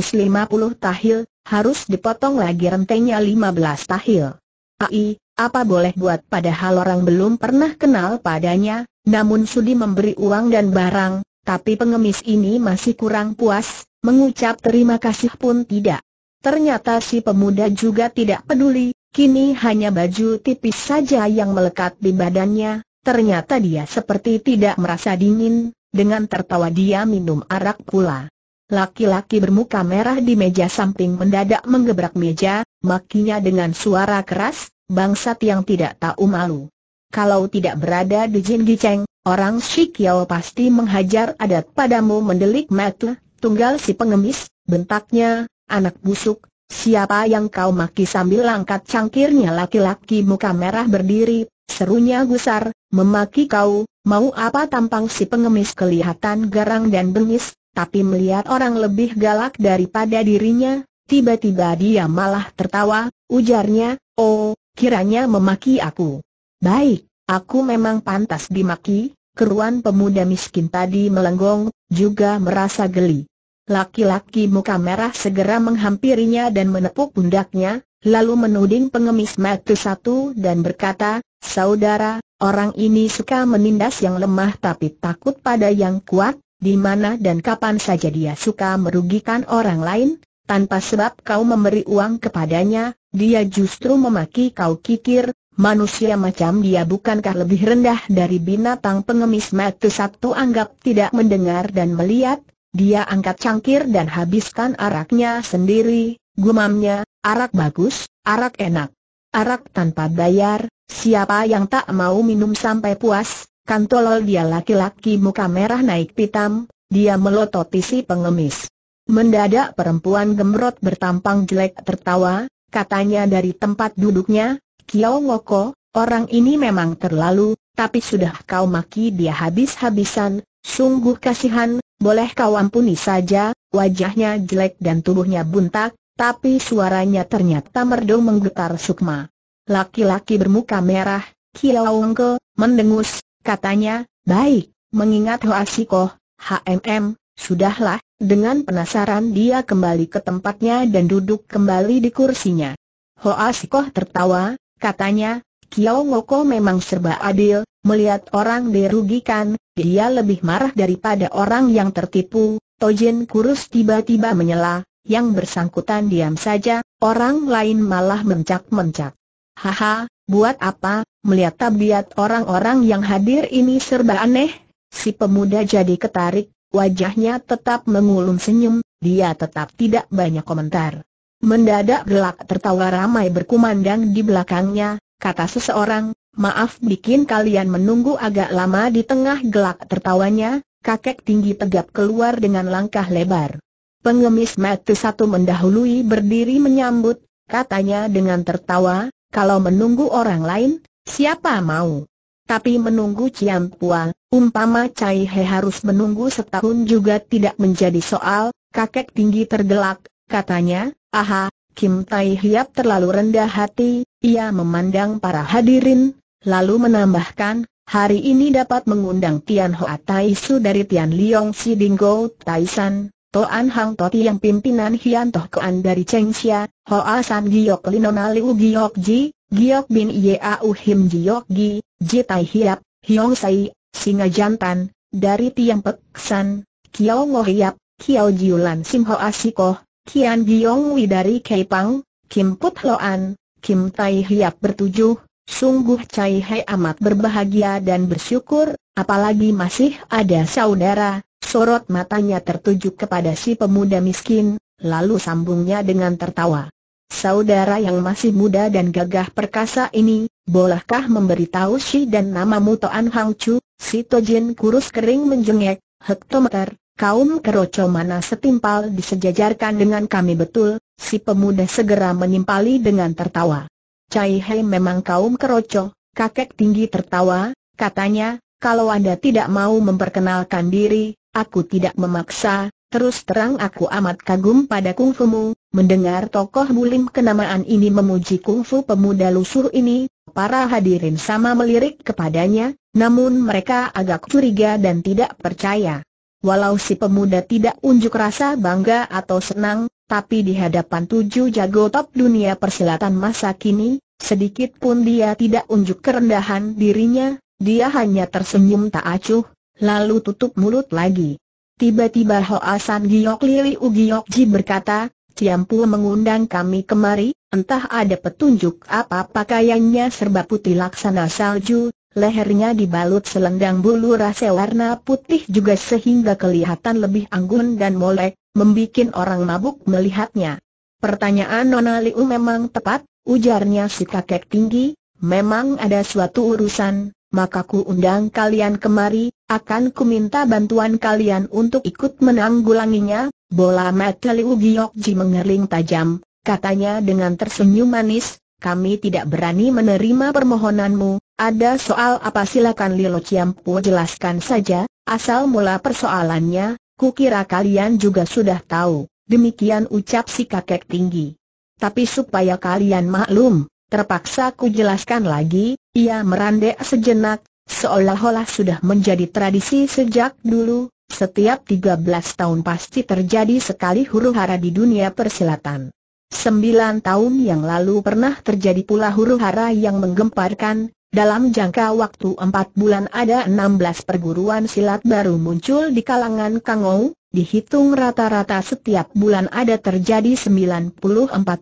tahil, harus dipotong lagi rentengnya 15 tahil. Ai, apa boleh buat padahal orang belum pernah kenal padanya, namun sudi memberi uang dan barang, tapi pengemis ini masih kurang puas, mengucap terima kasih pun tidak. Ternyata si pemuda juga tidak peduli, kini hanya baju tipis saja yang melekat di badannya, ternyata dia seperti tidak merasa dingin, dengan tertawa dia minum arak pula. Laki-laki bermuka merah di meja samping mendadak menggebrak meja, makinya dengan suara keras, bangsat yang tidak tahu malu. Kalau tidak berada di Jin Giceng, orang si Kiao pasti menghajar adat padamu mendelik mata, tunggal si pengemis, bentaknya, anak busuk, siapa yang kau maki sambil angkat cangkirnya laki-laki muka merah berdiri, serunya gusar, memaki kau, mau apa tampang si pengemis kelihatan garang dan bengis, tapi melihat orang lebih galak daripada dirinya, tiba-tiba dia malah tertawa, ujarnya, oh, kiranya memaki aku. Baik, aku memang pantas dimaki, keruan pemuda miskin tadi melenggong, juga merasa geli. Laki-laki muka merah segera menghampirinya dan menepuk pundaknya, lalu menuding pengemis mata satu dan berkata, Saudara, orang ini suka menindas yang lemah tapi takut pada yang kuat, di mana dan kapan saja dia suka merugikan orang lain, tanpa sebab kau memberi uang kepadanya, dia justru memaki kau kikir, Manusia macam dia bukankah lebih rendah dari binatang pengemis mata satu anggap tidak mendengar dan melihat, dia angkat cangkir dan habiskan araknya sendiri, gumamnya, arak bagus, arak enak. Arak tanpa bayar, siapa yang tak mau minum sampai puas, kan tolol dia laki-laki muka merah naik pitam, dia melototi si pengemis. Mendadak perempuan gemrot bertampang jelek tertawa, katanya dari tempat duduknya, Kiao Ngoko, orang ini memang terlalu, tapi sudah kau maki dia habis-habisan, sungguh kasihan, boleh kau ampuni saja, wajahnya jelek dan tubuhnya buntak, tapi suaranya ternyata merdu menggetar sukma. Laki-laki bermuka merah, Kiao Ngoko, mendengus, katanya, baik, mengingat Hoasiko, HMM, sudahlah, dengan penasaran dia kembali ke tempatnya dan duduk kembali di kursinya. Hoasiko tertawa, Katanya, Kiao Ngoko memang serba adil, melihat orang dirugikan, dia lebih marah daripada orang yang tertipu. Tojin kurus tiba-tiba menyela, yang bersangkutan diam saja, orang lain malah mencak-mencak. Haha, buat apa, melihat tabiat orang-orang yang hadir ini serba aneh? Si pemuda jadi ketarik, wajahnya tetap mengulum senyum, dia tetap tidak banyak komentar. Mendadak gelak tertawa ramai berkumandang di belakangnya, kata seseorang, maaf bikin kalian menunggu agak lama di tengah gelak tertawanya, kakek tinggi tegap keluar dengan langkah lebar. Pengemis mata satu mendahului berdiri menyambut, katanya dengan tertawa, kalau menunggu orang lain, siapa mau? Tapi menunggu Ciampua, umpama Cai He harus menunggu setahun juga tidak menjadi soal, kakek tinggi tergelak, katanya, Aha, Kim Tai Hiap terlalu rendah hati, ia memandang para hadirin, lalu menambahkan, hari ini dapat mengundang Tian Hoa Tai Su dari Tian Liong Si Dinggo Tai San, Toan Hang Toti yang pimpinan Hian Toh Koan dari Cheng Xia, Hoa San Giok Linona Liu Giok Ji, Giok Bin Yau Him Giok Gi, Ji Tai Hiap, Hiong Sai, Singa Jantan, dari Tiang Pek San, Kiao Ngo Hiap, Kiao Jiulan Sim Hoa Sikoh, Kian Giong Wi dari Keipang, Kim Put Loan, Kim Tai Hiap bertujuh, sungguh Cai Hai amat berbahagia dan bersyukur, apalagi masih ada saudara, sorot matanya tertuju kepada si pemuda miskin, lalu sambungnya dengan tertawa. Saudara yang masih muda dan gagah perkasa ini, bolehkah memberitahu si dan namamu Toan Hang Chu, si Tojin kurus kering menjengek, hektometer, Kaum keroco mana setimpal disejajarkan dengan kami betul, si pemuda segera menimpali dengan tertawa. Cai Hei memang kaum keroco, kakek tinggi tertawa, katanya, kalau Anda tidak mau memperkenalkan diri, aku tidak memaksa, terus terang aku amat kagum pada kungfumu, mendengar tokoh bulim kenamaan ini memuji kungfu pemuda lusur ini, para hadirin sama melirik kepadanya, namun mereka agak curiga dan tidak percaya. Walau si pemuda tidak unjuk rasa bangga atau senang, tapi di hadapan tujuh jago top dunia persilatan masa kini, sedikit pun dia tidak unjuk kerendahan dirinya, dia hanya tersenyum tak acuh, lalu tutup mulut lagi. Tiba-tiba Hoa San Giok Lili Ugiok Ji berkata, Ciampu mengundang kami kemari, entah ada petunjuk apa pakaiannya serba putih laksana salju, lehernya dibalut selendang bulu rasa warna putih juga sehingga kelihatan lebih anggun dan molek, membikin orang mabuk melihatnya. Pertanyaan Nona Liu memang tepat, ujarnya si kakek tinggi, memang ada suatu urusan, maka ku undang kalian kemari, akan ku minta bantuan kalian untuk ikut menanggulanginya. Bola mata Liu Giokji mengerling tajam, katanya dengan tersenyum manis, kami tidak berani menerima permohonanmu, ada soal apa? Silakan Lilo Ciampu jelaskan saja, asal mula persoalannya, kukira kalian juga sudah tahu, demikian ucap si kakek tinggi. Tapi supaya kalian maklum, terpaksa ku jelaskan lagi, ia merandek sejenak, seolah-olah sudah menjadi tradisi sejak dulu, setiap 13 tahun pasti terjadi sekali huru hara di dunia persilatan. Sembilan tahun yang lalu pernah terjadi pula huru hara yang menggemparkan, dalam jangka waktu empat bulan ada 16 perguruan silat baru muncul di kalangan Kangou, dihitung rata-rata setiap bulan ada terjadi 94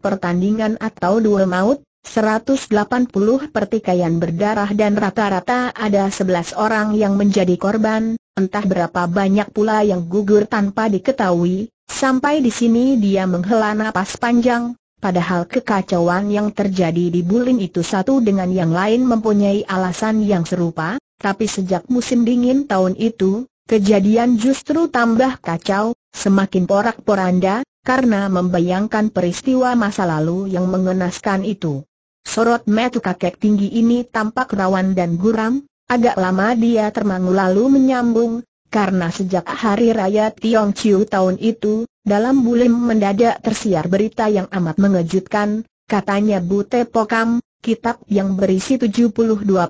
pertandingan atau duel maut, 180 pertikaian berdarah dan rata-rata ada 11 orang yang menjadi korban, entah berapa banyak pula yang gugur tanpa diketahui, Sampai di sini dia menghela napas panjang, padahal kekacauan yang terjadi di Bulin itu satu dengan yang lain mempunyai alasan yang serupa, tapi sejak musim dingin tahun itu, kejadian justru tambah kacau, semakin porak-poranda, karena membayangkan peristiwa masa lalu yang mengenaskan itu. Sorot metu kakek tinggi ini tampak rawan dan guram, agak lama dia termangu lalu menyambung, karena sejak hari raya Tiong Chiu tahun itu, dalam bulim mendadak tersiar berita yang amat mengejutkan, katanya Bute Pokam, kitab yang berisi 72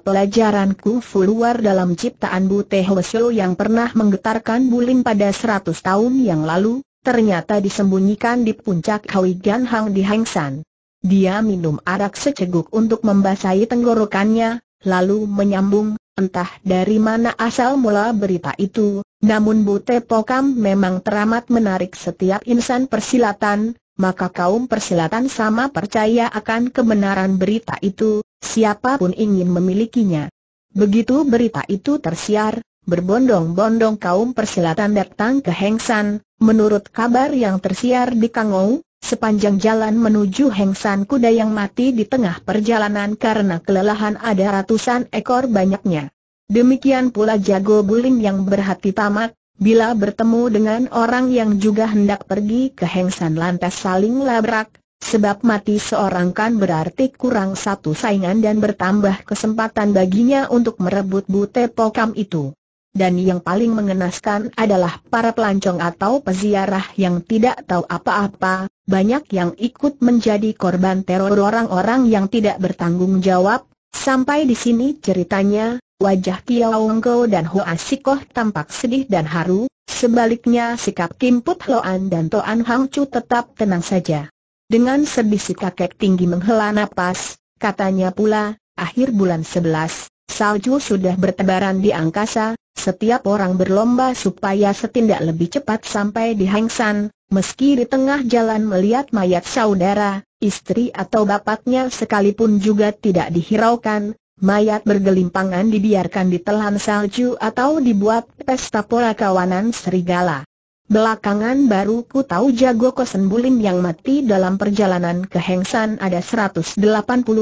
pelajaran Kung Fu luar dalam ciptaan Bute Hwasyo yang pernah menggetarkan bulim pada 100 tahun yang lalu, ternyata disembunyikan di puncak Hui Gan Hang di Hang San. Dia minum arak seceguk untuk membasahi tenggorokannya, lalu menyambung, Entah dari mana asal mula berita itu, namun Bute Pokam memang teramat menarik setiap insan persilatan, maka kaum persilatan sama percaya akan kebenaran berita itu, siapa pun ingin memilikinya. Begitu berita itu tersiar, berbondong-bondong kaum persilatan datang ke Hengsan, menurut kabar yang tersiar di Kangou, Sepanjang jalan menuju hengsan kuda yang mati di tengah perjalanan karena kelelahan ada ratusan ekor banyaknya. Demikian pula jago bulim yang berhati tamat, bila bertemu dengan orang yang juga hendak pergi ke hengsan lantas saling labrak, sebab mati seorang kan berarti kurang satu saingan dan bertambah kesempatan baginya untuk merebut bute pokam itu dan yang paling mengenaskan adalah para pelancong atau peziarah yang tidak tahu apa-apa, banyak yang ikut menjadi korban teror orang-orang yang tidak bertanggung jawab. Sampai di sini ceritanya, wajah Kiao Engko dan Hoa Sikoh tampak sedih dan haru, sebaliknya sikap Kim Put Loan dan Toan Hang Chu tetap tenang saja. Dengan sedih si kakek tinggi menghela napas, katanya pula, akhir bulan 11, salju sudah bertebaran di angkasa, setiap orang berlomba supaya setindak lebih cepat sampai di Hang San, meski di tengah jalan melihat mayat saudara, istri atau bapaknya sekalipun juga tidak dihiraukan, mayat bergelimpangan dibiarkan di telan salju atau dibuat pesta pola kawanan serigala. Belakangan baru ku tahu jago kosen bulim yang mati dalam perjalanan ke Heng San ada 180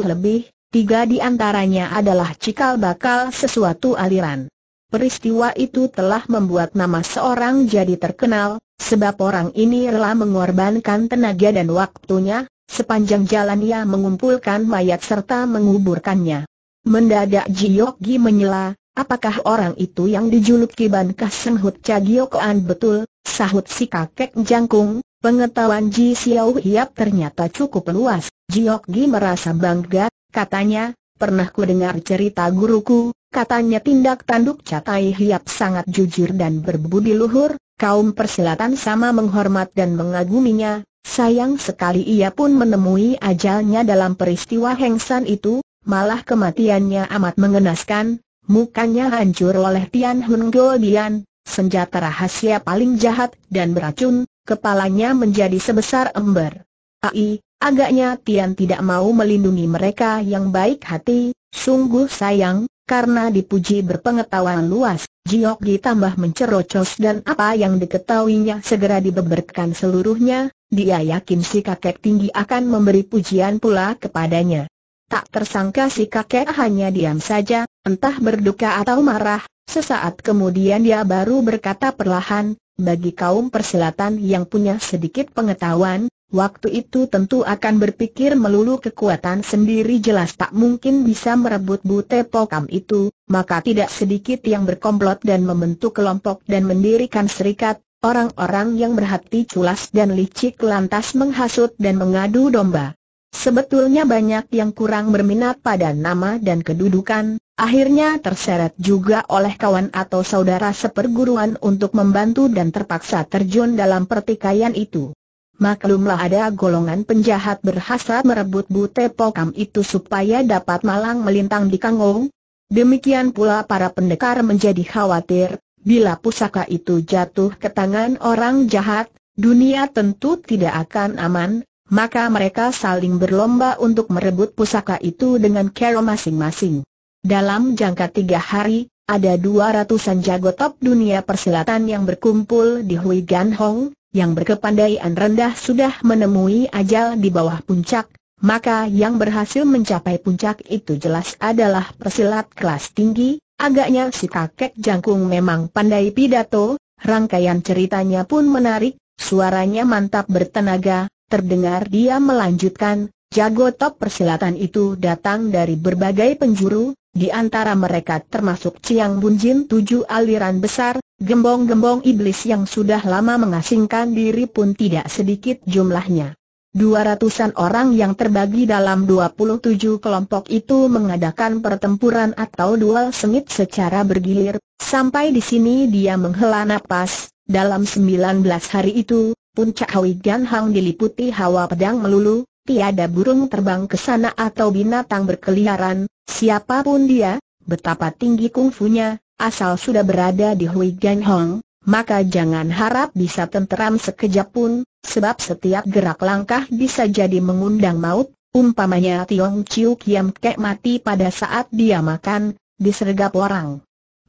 lebih, tiga di antaranya adalah cikal bakal sesuatu aliran. Peristiwa itu telah membuat nama seorang jadi terkenal, sebab orang ini rela mengorbankan tenaga dan waktunya, sepanjang jalan ia mengumpulkan mayat serta menguburkannya. Mendadak Jiok Gi menyela, apakah orang itu yang dijuluki Ban Kasen Hut Chagiokoan betul, sahut si kakek jangkung, pengetahuan Ji Xiao Hiap ternyata cukup luas, Jiok Gi merasa bangga, katanya, pernah ku dengar cerita guruku, Katanya tindak tanduk Catai Hiap sangat jujur dan berbudi luhur, kaum persilatan sama menghormat dan mengaguminya, sayang sekali ia pun menemui ajalnya dalam peristiwa hengsan itu, malah kematiannya amat mengenaskan, mukanya hancur oleh Tian Hun Goldian, senjata rahasia paling jahat dan beracun, kepalanya menjadi sebesar ember. Ai, agaknya Tian tidak mau melindungi mereka yang baik hati, sungguh sayang, karena dipuji berpengetahuan luas, Jiok ditambah mencerocos dan apa yang diketahuinya segera dibeberkan seluruhnya, dia yakin si kakek tinggi akan memberi pujian pula kepadanya. Tak tersangka si kakek hanya diam saja, entah berduka atau marah, sesaat kemudian dia baru berkata perlahan, bagi kaum persilatan yang punya sedikit pengetahuan, waktu itu tentu akan berpikir melulu kekuatan sendiri jelas tak mungkin bisa merebut bute pokam itu, maka tidak sedikit yang berkomplot dan membentuk kelompok dan mendirikan serikat, orang-orang yang berhati culas dan licik lantas menghasut dan mengadu domba. Sebetulnya banyak yang kurang berminat pada nama dan kedudukan, akhirnya terseret juga oleh kawan atau saudara seperguruan untuk membantu dan terpaksa terjun dalam pertikaian itu. Maklumlah ada golongan penjahat berhasrat merebut bute pokam itu supaya dapat malang melintang di Kangong. Demikian pula para pendekar menjadi khawatir, bila pusaka itu jatuh ke tangan orang jahat, dunia tentu tidak akan aman, maka mereka saling berlomba untuk merebut pusaka itu dengan cara masing-masing. Dalam jangka tiga hari, ada dua ratusan jago top dunia persilatan yang berkumpul di Hui Gan Hong, yang berkepandaian rendah sudah menemui ajal di bawah puncak, maka yang berhasil mencapai puncak itu jelas adalah persilat kelas tinggi, agaknya si kakek jangkung memang pandai pidato, rangkaian ceritanya pun menarik, suaranya mantap bertenaga, Terdengar dia melanjutkan, jago top persilatan itu datang dari berbagai penjuru, di antara mereka termasuk Ciang Bunjin tujuh aliran besar, gembong-gembong iblis yang sudah lama mengasingkan diri pun tidak sedikit jumlahnya. Dua ratusan orang yang terbagi dalam 27 kelompok itu mengadakan pertempuran atau duel sengit secara bergilir, sampai di sini dia menghela napas, dalam 19 hari itu, Puncak Hui Gan Hang diliputi hawa pedang melulu, tiada burung terbang ke sana atau binatang berkeliaran, siapa pun dia, betapa tinggi kungfunya, asal sudah berada di Hui Gan Hong, maka jangan harap bisa tenteram sekejap pun, sebab setiap gerak langkah bisa jadi mengundang maut, umpamanya Tiong Chiu Kiam Kek mati pada saat dia makan, disergap orang.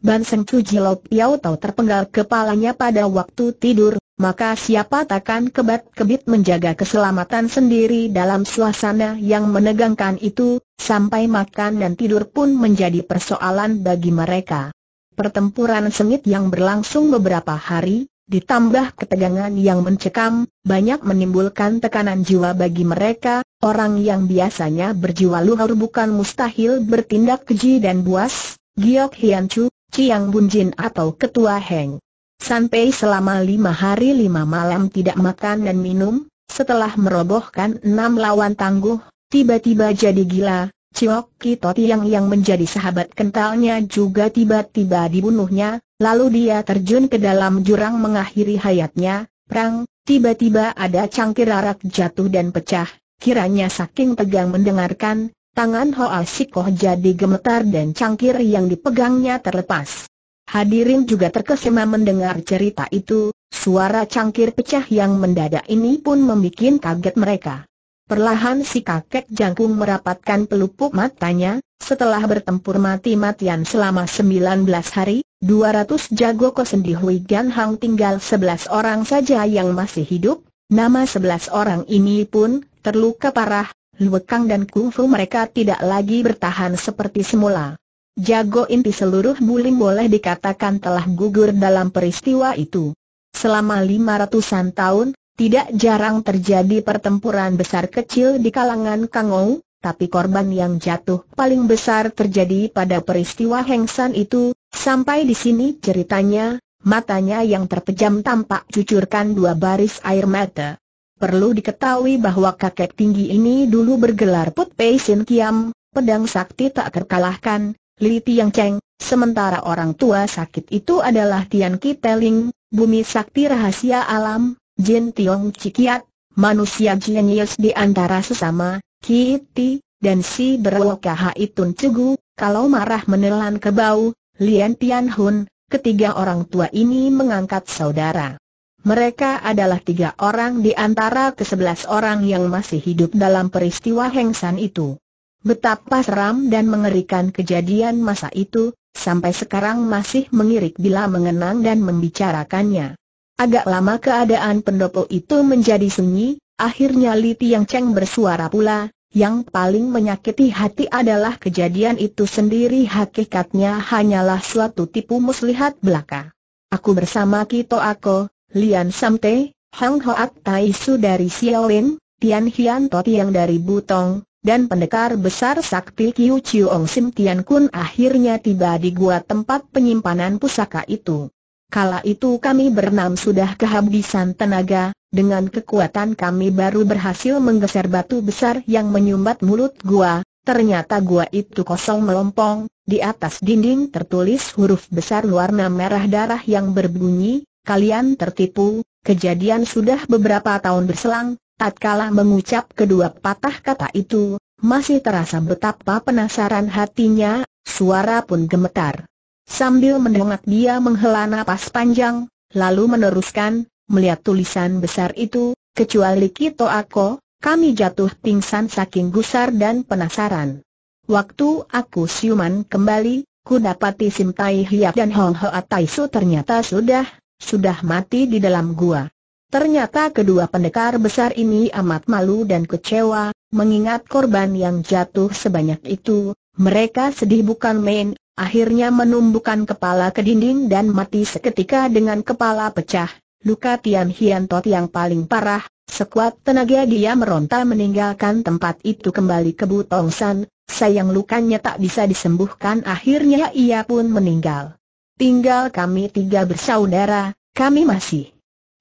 Ban Seng Chu Jilop Piao tahu terpenggal kepalanya pada waktu tidur, maka siapa takkan kebat-kebit menjaga keselamatan sendiri dalam suasana yang menegangkan itu, sampai makan dan tidur pun menjadi persoalan bagi mereka. Pertempuran sengit yang berlangsung beberapa hari, ditambah ketegangan yang mencekam, banyak menimbulkan tekanan jiwa bagi mereka, orang yang biasanya berjiwa luhur bukan mustahil bertindak keji dan buas, Giok Hian Chu, Chiang Bunjin atau Ketua Heng. Sampai selama lima hari lima malam tidak makan dan minum, setelah merobohkan enam lawan tangguh, tiba-tiba jadi gila, Ciok Kitoti yang yang menjadi sahabat kentalnya juga tiba-tiba dibunuhnya, lalu dia terjun ke dalam jurang mengakhiri hayatnya, perang, tiba-tiba ada cangkir arak jatuh dan pecah, kiranya saking tegang mendengarkan, tangan Hoa Sikoh jadi gemetar dan cangkir yang dipegangnya terlepas. Hadirin juga terkesima mendengar cerita itu, suara cangkir pecah yang mendadak ini pun membuat kaget mereka. Perlahan si kakek jangkung merapatkan pelupuk matanya, setelah bertempur mati-matian selama 19 hari, 200 jago kosen di Hui Gan Hang tinggal 11 orang saja yang masih hidup, nama 11 orang ini pun, terluka parah, luekang dan kungfu mereka tidak lagi bertahan seperti semula. Jago inti seluruh bulim boleh dikatakan telah gugur dalam peristiwa itu. Selama lima ratusan tahun, tidak jarang terjadi pertempuran besar kecil di kalangan Kangou, tapi korban yang jatuh paling besar terjadi pada peristiwa Hengsan itu, sampai di sini ceritanya, matanya yang terpejam tampak cucurkan dua baris air mata. Perlu diketahui bahwa kakek tinggi ini dulu bergelar Put Pei Sin Kiam, pedang sakti tak terkalahkan, Li Tiang Cheng, sementara orang tua sakit itu adalah Tian Kiteling, bumi sakti rahasia alam, Jin Tiong Cikiat, manusia jenius di antara sesama, Kiti, dan si berwokah Itun Cegu, kalau marah menelan ke bau, Lian Tian Hun, ketiga orang tua ini mengangkat saudara. Mereka adalah tiga orang di antara kesebelas orang yang masih hidup dalam peristiwa Hengsan itu. Betapa seram dan mengerikan kejadian masa itu, sampai sekarang masih mengirik bila mengenang dan membicarakannya. Agak lama keadaan pendopo itu menjadi sunyi, akhirnya Li Tiang Cheng bersuara pula, Yang paling menyakiti hati adalah kejadian itu sendiri hakikatnya hanyalah suatu tipu muslihat belaka. Aku bersama Kito Ako, Lian Samte, Hang Hoak Taisu dari Xiaolin, Tian Hian Tot yang dari Butong, dan pendekar besar sakti Kiu Chiu Ong Sim Tian Kun akhirnya tiba di gua tempat penyimpanan pusaka itu. Kala itu kami berenam sudah kehabisan tenaga, dengan kekuatan kami baru berhasil menggeser batu besar yang menyumbat mulut gua, ternyata gua itu kosong melompong, di atas dinding tertulis huruf besar warna merah darah yang berbunyi, kalian tertipu, kejadian sudah beberapa tahun berselang, tatkala mengucap kedua patah kata itu, masih terasa betapa penasaran hatinya, suara pun gemetar. Sambil mendongak dia menghela napas panjang, lalu meneruskan, Melihat tulisan besar itu, kecuali Kito Ako, kami jatuh pingsan saking gusar dan penasaran. Waktu aku siuman kembali, ku dapati Sim Tai Hiap dan Hong Hoa Taisu ternyata sudah, sudah mati di dalam gua. Ternyata kedua pendekar besar ini amat malu dan kecewa, mengingat korban yang jatuh sebanyak itu, mereka sedih bukan main, akhirnya menumbukan kepala ke dinding dan mati seketika dengan kepala pecah. Luka Tian Hian Tot yang paling parah, sekuat tenaga dia meronta meninggalkan tempat itu kembali ke Butongsan, sayang lukanya tak bisa disembuhkan akhirnya ia pun meninggal. Tinggal kami tiga bersaudara, kami masih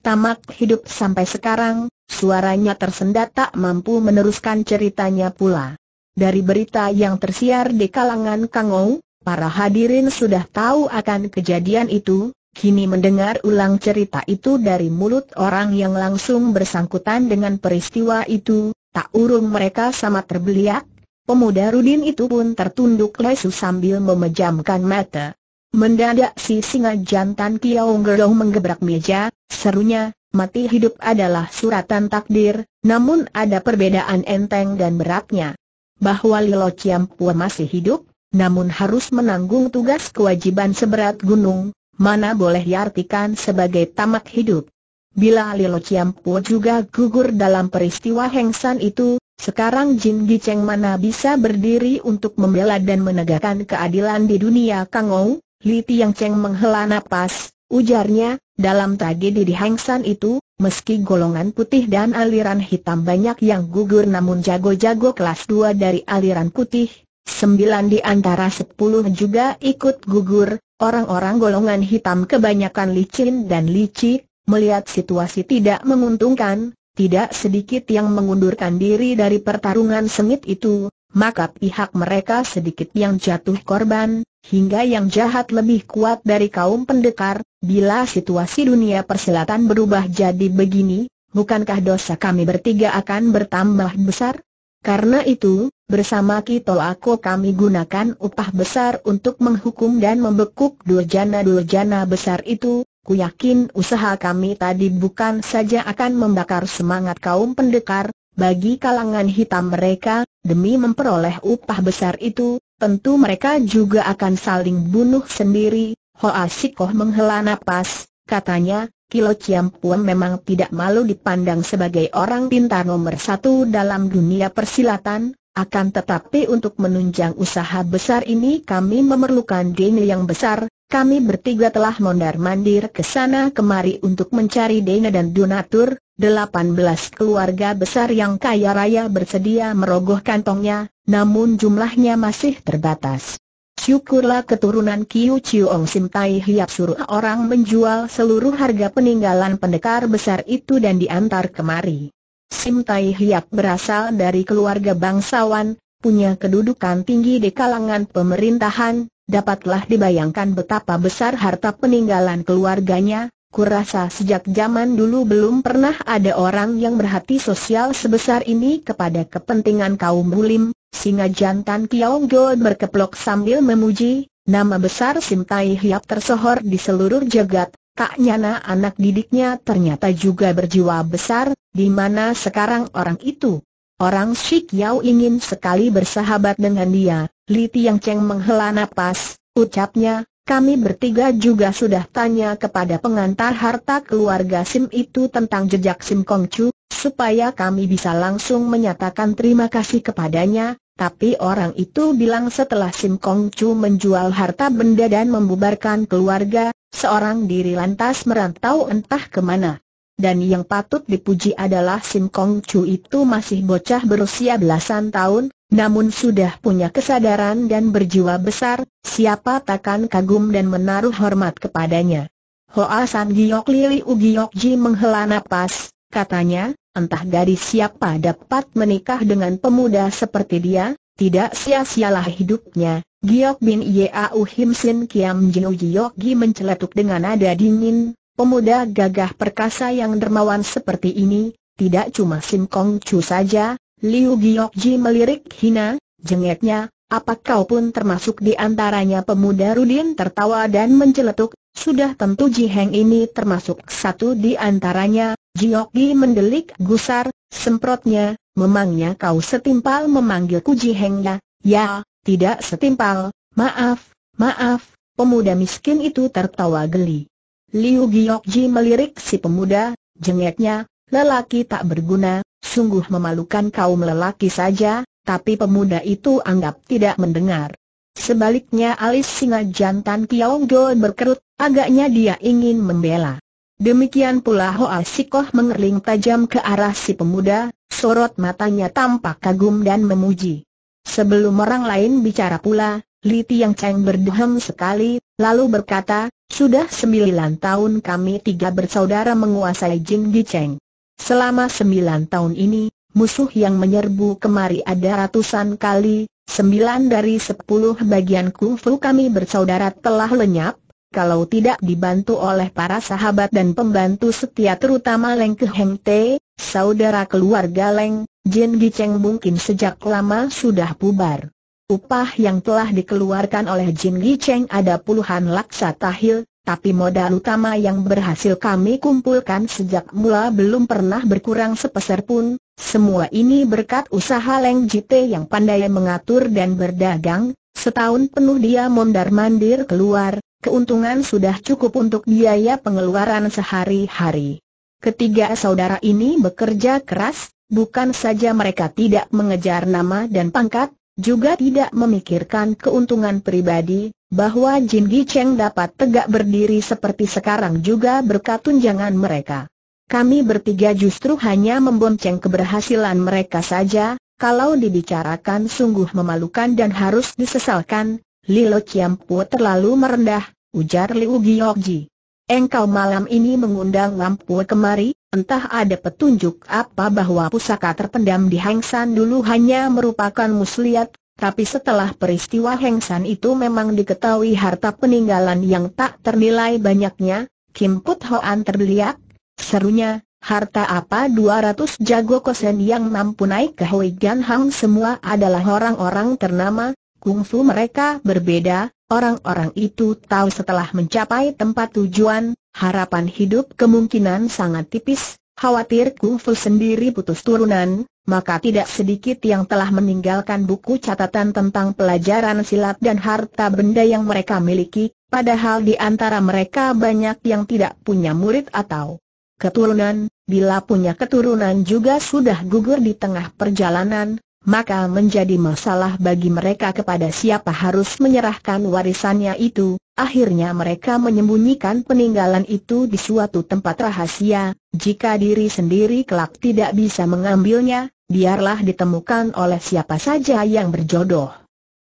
tamak hidup sampai sekarang, suaranya tersendat tak mampu meneruskan ceritanya pula. Dari berita yang tersiar di kalangan Kangou, para hadirin sudah tahu akan kejadian itu, Kini mendengar ulang cerita itu dari mulut orang yang langsung bersangkutan dengan peristiwa itu, tak urung mereka sama terbeliak. Pemuda Rudin itu pun tertunduk lesu sambil memejamkan mata. Mendadak si singa jantan Kiau Gerong menggebrak meja, serunya, mati hidup adalah suratan takdir, namun ada perbedaan enteng dan beratnya. Bahwa Lilo Ciampua masih hidup, namun harus menanggung tugas kewajiban seberat gunung, mana boleh diartikan sebagai tamat hidup. Bila Lilo Ciampu juga gugur dalam peristiwa hengsan itu, sekarang Jin Giceng mana bisa berdiri untuk membela dan menegakkan keadilan di dunia Kangou? Li Tiang Cheng menghela napas, ujarnya, dalam tragedi di hengsan itu, meski golongan putih dan aliran hitam banyak yang gugur namun jago-jago kelas 2 dari aliran putih, sembilan di antara sepuluh juga ikut gugur, Orang-orang golongan hitam kebanyakan licin dan licik, melihat situasi tidak menguntungkan, tidak sedikit yang mengundurkan diri dari pertarungan sengit itu, maka pihak mereka sedikit yang jatuh korban, hingga yang jahat lebih kuat dari kaum pendekar, bila situasi dunia persilatan berubah jadi begini, bukankah dosa kami bertiga akan bertambah besar? Karena itu, bersama Kito Ako kami gunakan upah besar untuk menghukum dan membekuk durjana-durjana besar itu, ku yakin usaha kami tadi bukan saja akan membakar semangat kaum pendekar, bagi kalangan hitam mereka, demi memperoleh upah besar itu, tentu mereka juga akan saling bunuh sendiri. Hoa Sikoh menghela napas, katanya, Kilo Ciampuan memang tidak malu dipandang sebagai orang pintar nomor satu dalam dunia persilatan, akan tetapi untuk menunjang usaha besar ini kami memerlukan dana yang besar, kami bertiga telah mondar-mandir ke sana kemari untuk mencari dana dan donatur, 18 keluarga besar yang kaya raya bersedia merogoh kantongnya, namun jumlahnya masih terbatas. Syukurlah keturunan Kiu Chiu Ong Sim Tai Hiap suruh orang menjual seluruh harga peninggalan pendekar besar itu dan diantar kemari. Sim Tai Hiap berasal dari keluarga bangsawan, punya kedudukan tinggi di kalangan pemerintahan, dapatlah dibayangkan betapa besar harta peninggalan keluarganya, kurasa sejak zaman dulu belum pernah ada orang yang berhati sosial sebesar ini kepada kepentingan kaum mulim, Singa jantan Kiong Gold berkeplok sambil memuji, nama besar Sim Tai Hiap tersohor di seluruh jagat, tak nyana anak didiknya ternyata juga berjiwa besar, di mana sekarang orang itu? Orang Shik Yao ingin sekali bersahabat dengan dia, Li Tiang Cheng menghela napas, ucapnya, kami bertiga juga sudah tanya kepada pengantar harta keluarga Sim itu tentang jejak Sim Kong Chu, supaya kami bisa langsung menyatakan terima kasih kepadanya, tapi orang itu bilang setelah Sim Kong Chu menjual harta benda dan membubarkan keluarga, seorang diri lantas merantau entah ke mana. Dan yang patut dipuji adalah Sim Kong Chu itu masih bocah berusia belasan tahun, namun sudah punya kesadaran dan berjiwa besar, siapa takkan kagum dan menaruh hormat kepadanya. Hoa San Giok Lili Ugiok Ji menghela napas, katanya, entah dari siapa dapat menikah dengan pemuda seperti dia, tidak sia-sialah hidupnya. Giok bin Yau Him Sin Kiam Jinu Giok Gi menceletuk dengan nada dingin, pemuda gagah perkasa yang dermawan seperti ini, tidak cuma Sim Kong Chu saja, Liu Giok Ji melirik hina, jengeknya, apa kau pun termasuk di antaranya pemuda Rudin tertawa dan menceletuk, sudah tentu Ji Heng ini termasuk satu di antaranya, Jiok Gi mendelik gusar, semprotnya, memangnya kau setimpal memanggilku Ji Heng ya? Ya, tidak setimpal, maaf, maaf, pemuda miskin itu tertawa geli. Liu Giok Ji melirik si pemuda, jengeknya, lelaki tak berguna, sungguh memalukan kaum lelaki saja, tapi pemuda itu anggap tidak mendengar. Sebaliknya alis singa jantan Kiong berkerut, agaknya dia ingin membela. Demikian pula Hoa Sikoh mengerling tajam ke arah si pemuda, sorot matanya tampak kagum dan memuji. Sebelum orang lain bicara pula, Li Tiang Cheng berdehem sekali, lalu berkata, sudah sembilan tahun kami tiga bersaudara menguasai Jing Di Cheng. Selama sembilan tahun ini, musuh yang menyerbu kemari ada ratusan kali, sembilan dari sepuluh bagian kungfu kami bersaudara telah lenyap, kalau tidak dibantu oleh para sahabat dan pembantu setia terutama Leng Ke Heng Te, saudara keluarga Leng, Jin Giceng mungkin sejak lama sudah bubar. Upah yang telah dikeluarkan oleh Jin Giceng ada puluhan laksa tahil, tapi modal utama yang berhasil kami kumpulkan sejak mula belum pernah berkurang sepeser pun, semua ini berkat usaha Leng Jite yang pandai mengatur dan berdagang, setahun penuh dia mondar-mandir keluar, keuntungan sudah cukup untuk biaya pengeluaran sehari-hari. Ketiga saudara ini bekerja keras, bukan saja mereka tidak mengejar nama dan pangkat, juga tidak memikirkan keuntungan pribadi, bahwa Jin Gi Cheng dapat tegak berdiri seperti sekarang juga berkat tunjangan mereka. Kami bertiga justru hanya membonceng keberhasilan mereka saja, kalau dibicarakan sungguh memalukan dan harus disesalkan, Lilo Ciampu terlalu merendah, ujar Liu Giokji. Engkau malam ini mengundang lampu kemari, entah ada petunjuk apa bahwa pusaka terpendam di Hang San dulu hanya merupakan muslihat, tapi setelah peristiwa Hengsan itu memang diketahui harta peninggalan yang tak ternilai banyaknya, Kim Put Hoan terbeliak, serunya, harta apa 200 jago kosen yang mampu naik ke Hui Gan Hang semua adalah orang-orang ternama, kungfu mereka berbeda, orang-orang itu tahu setelah mencapai tempat tujuan, harapan hidup kemungkinan sangat tipis, khawatir kungfu sendiri putus turunan, maka tidak sedikit yang telah meninggalkan buku catatan tentang pelajaran silat dan harta benda yang mereka miliki, padahal di antara mereka banyak yang tidak punya murid atau keturunan, bila punya keturunan juga sudah gugur di tengah perjalanan, maka menjadi masalah bagi mereka kepada siapa harus menyerahkan warisannya itu, akhirnya mereka menyembunyikan peninggalan itu di suatu tempat rahasia, jika diri sendiri kelak tidak bisa mengambilnya, biarlah ditemukan oleh siapa saja yang berjodoh.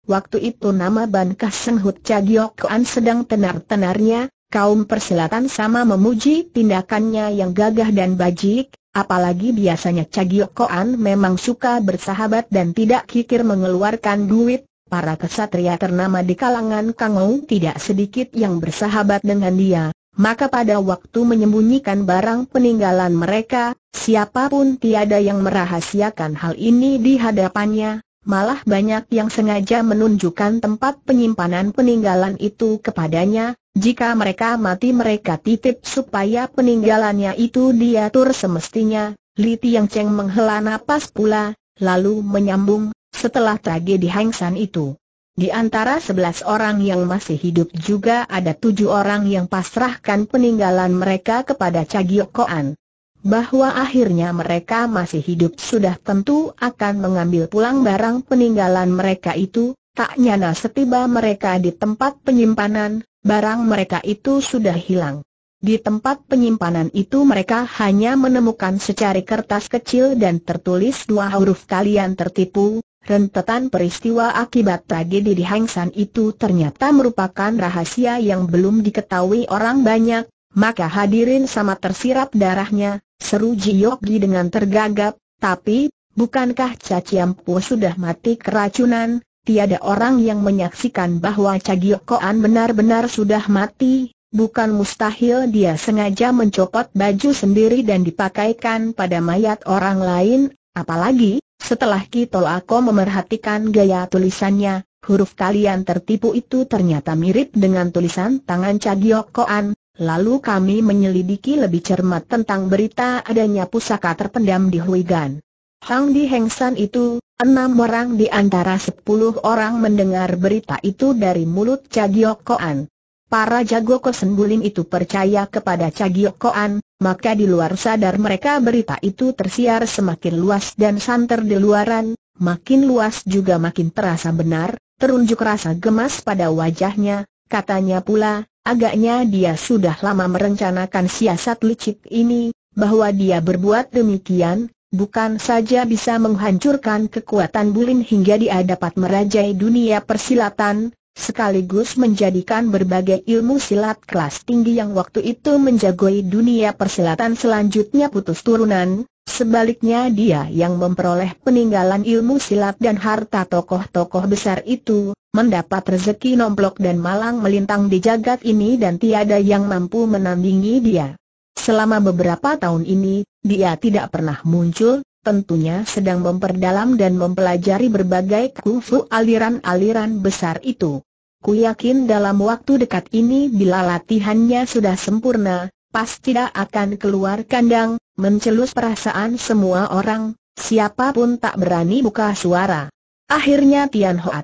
Waktu itu nama Ban Kaseng Hut Chagiok Koan sedang tenar-tenarnya, kaum persilatan sama memuji tindakannya yang gagah dan bajik, Apalagi biasanya Cagiokoan memang suka bersahabat dan tidak kikir mengeluarkan duit, para kesatria ternama di kalangan Kangou tidak sedikit yang bersahabat dengan dia, maka pada waktu menyembunyikan barang peninggalan mereka, siapa pun tiada yang merahasiakan hal ini di hadapannya, malah banyak yang sengaja menunjukkan tempat penyimpanan peninggalan itu kepadanya, jika mereka mati mereka titip supaya peninggalannya itu diatur semestinya, Li Tiang Cheng menghela napas pula, lalu menyambung, setelah tragedi Hang San itu. Di antara sebelas orang yang masih hidup juga ada tujuh orang yang pasrahkan peninggalan mereka kepada Cagiokoan. bahwa akhirnya mereka masih hidup sudah tentu akan mengambil pulang barang peninggalan mereka itu, tak nyana setiba mereka di tempat penyimpanan, barang mereka itu sudah hilang. Di tempat penyimpanan itu mereka hanya menemukan secari kertas kecil dan tertulis dua huruf kalian tertipu, rentetan peristiwa akibat tragedi di Hangsan itu ternyata merupakan rahasia yang belum diketahui orang banyak, maka hadirin sama tersirap darahnya, seru Jiokgi dengan tergagap, tapi, bukankah Caciampu sudah mati keracunan, tiada orang yang menyaksikan bahwa Cagiokoan benar-benar sudah mati, bukan mustahil dia sengaja mencopot baju sendiri dan dipakaikan pada mayat orang lain, apalagi, setelah Kito Ako memerhatikan gaya tulisannya, huruf kalian tertipu itu ternyata mirip dengan tulisan tangan Cagiokoan, Lalu kami menyelidiki lebih cermat tentang berita adanya pusaka terpendam di Huigan. Hang di Hengsan itu, enam orang di antara sepuluh orang mendengar berita itu dari mulut Cagiokoan. Para jago kesembuling itu percaya kepada Cagiokoan, maka di luar sadar mereka berita itu tersiar semakin luas dan santer di luaran, makin luas juga makin terasa benar, terunjuk rasa gemas pada wajahnya, katanya pula, Agaknya dia sudah lama merencanakan siasat licik ini, bahwa dia berbuat demikian, bukan saja bisa menghancurkan kekuatan Bulin hingga dia dapat merajai dunia persilatan, sekaligus menjadikan berbagai ilmu silat kelas tinggi yang waktu itu menjagoi dunia persilatan selanjutnya putus turunan, sebaliknya dia yang memperoleh peninggalan ilmu silat dan harta tokoh-tokoh besar itu, mendapat rezeki nomplok dan malang melintang di jagat ini dan tiada yang mampu menandingi dia. Selama beberapa tahun ini, dia tidak pernah muncul, tentunya sedang memperdalam dan mempelajari berbagai kungfu aliran-aliran besar itu. Ku yakin dalam waktu dekat ini bila latihannya sudah sempurna, pasti tidak akan keluar kandang, mencelus perasaan semua orang, siapa pun tak berani buka suara. Akhirnya Tian Hoa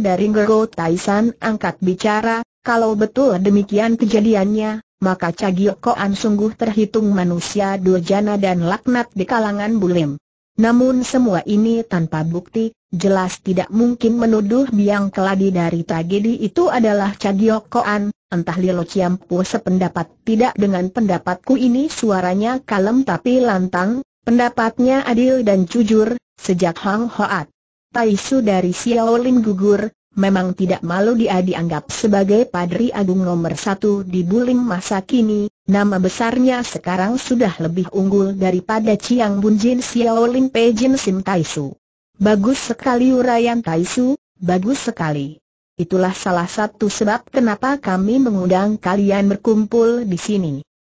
dari Ngego Taisan angkat bicara, kalau betul demikian kejadiannya, maka Cagiokoan sungguh terhitung manusia durjana dan laknat di kalangan bulim. Namun semua ini tanpa bukti, jelas tidak mungkin menuduh biang keladi dari tragedi itu adalah Cagiokoan, entah Lilo Ciampu sependapat tidak dengan pendapatku ini suaranya kalem tapi lantang, pendapatnya adil dan jujur, sejak Hang Hoat Taisu dari Xiaolin gugur, memang tidak malu dia dianggap sebagai padri agung nomor satu di Bulim masa kini, nama besarnya sekarang sudah lebih unggul daripada Chiang Bunjin Xiaolin Pejin Sim Taisu. Bagus sekali urayan Taisu, bagus sekali. Itulah salah satu sebab kenapa kami mengundang kalian berkumpul di sini.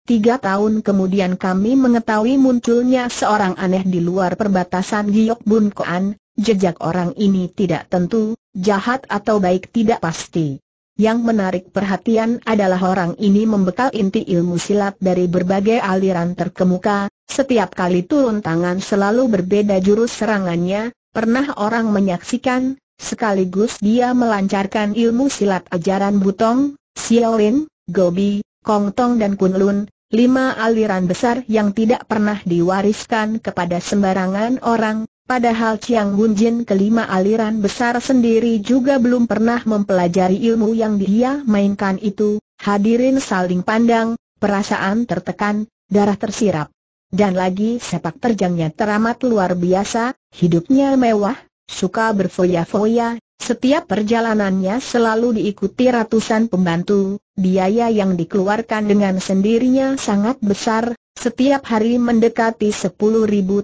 Tiga tahun kemudian kami mengetahui munculnya seorang aneh di luar perbatasan Giok Bun Koan, Jejak orang ini tidak tentu, jahat atau baik tidak pasti. Yang menarik perhatian adalah orang ini membekal inti ilmu silat dari berbagai aliran terkemuka, setiap kali turun tangan selalu berbeda jurus serangannya, pernah orang menyaksikan, sekaligus dia melancarkan ilmu silat ajaran Butong, Xiaolin, Gobi, Kong Tong dan Kunlun, lima aliran besar yang tidak pernah diwariskan kepada sembarangan orang, Padahal Chiang Bunjin kelima aliran besar sendiri juga belum pernah mempelajari ilmu yang dia mainkan itu, hadirin saling pandang, perasaan tertekan, darah tersirap. Dan lagi sepak terjangnya teramat luar biasa, hidupnya mewah, suka berfoya-foya, setiap perjalanannya selalu diikuti ratusan pembantu, biaya yang dikeluarkan dengan sendirinya sangat besar, setiap hari mendekati 10.000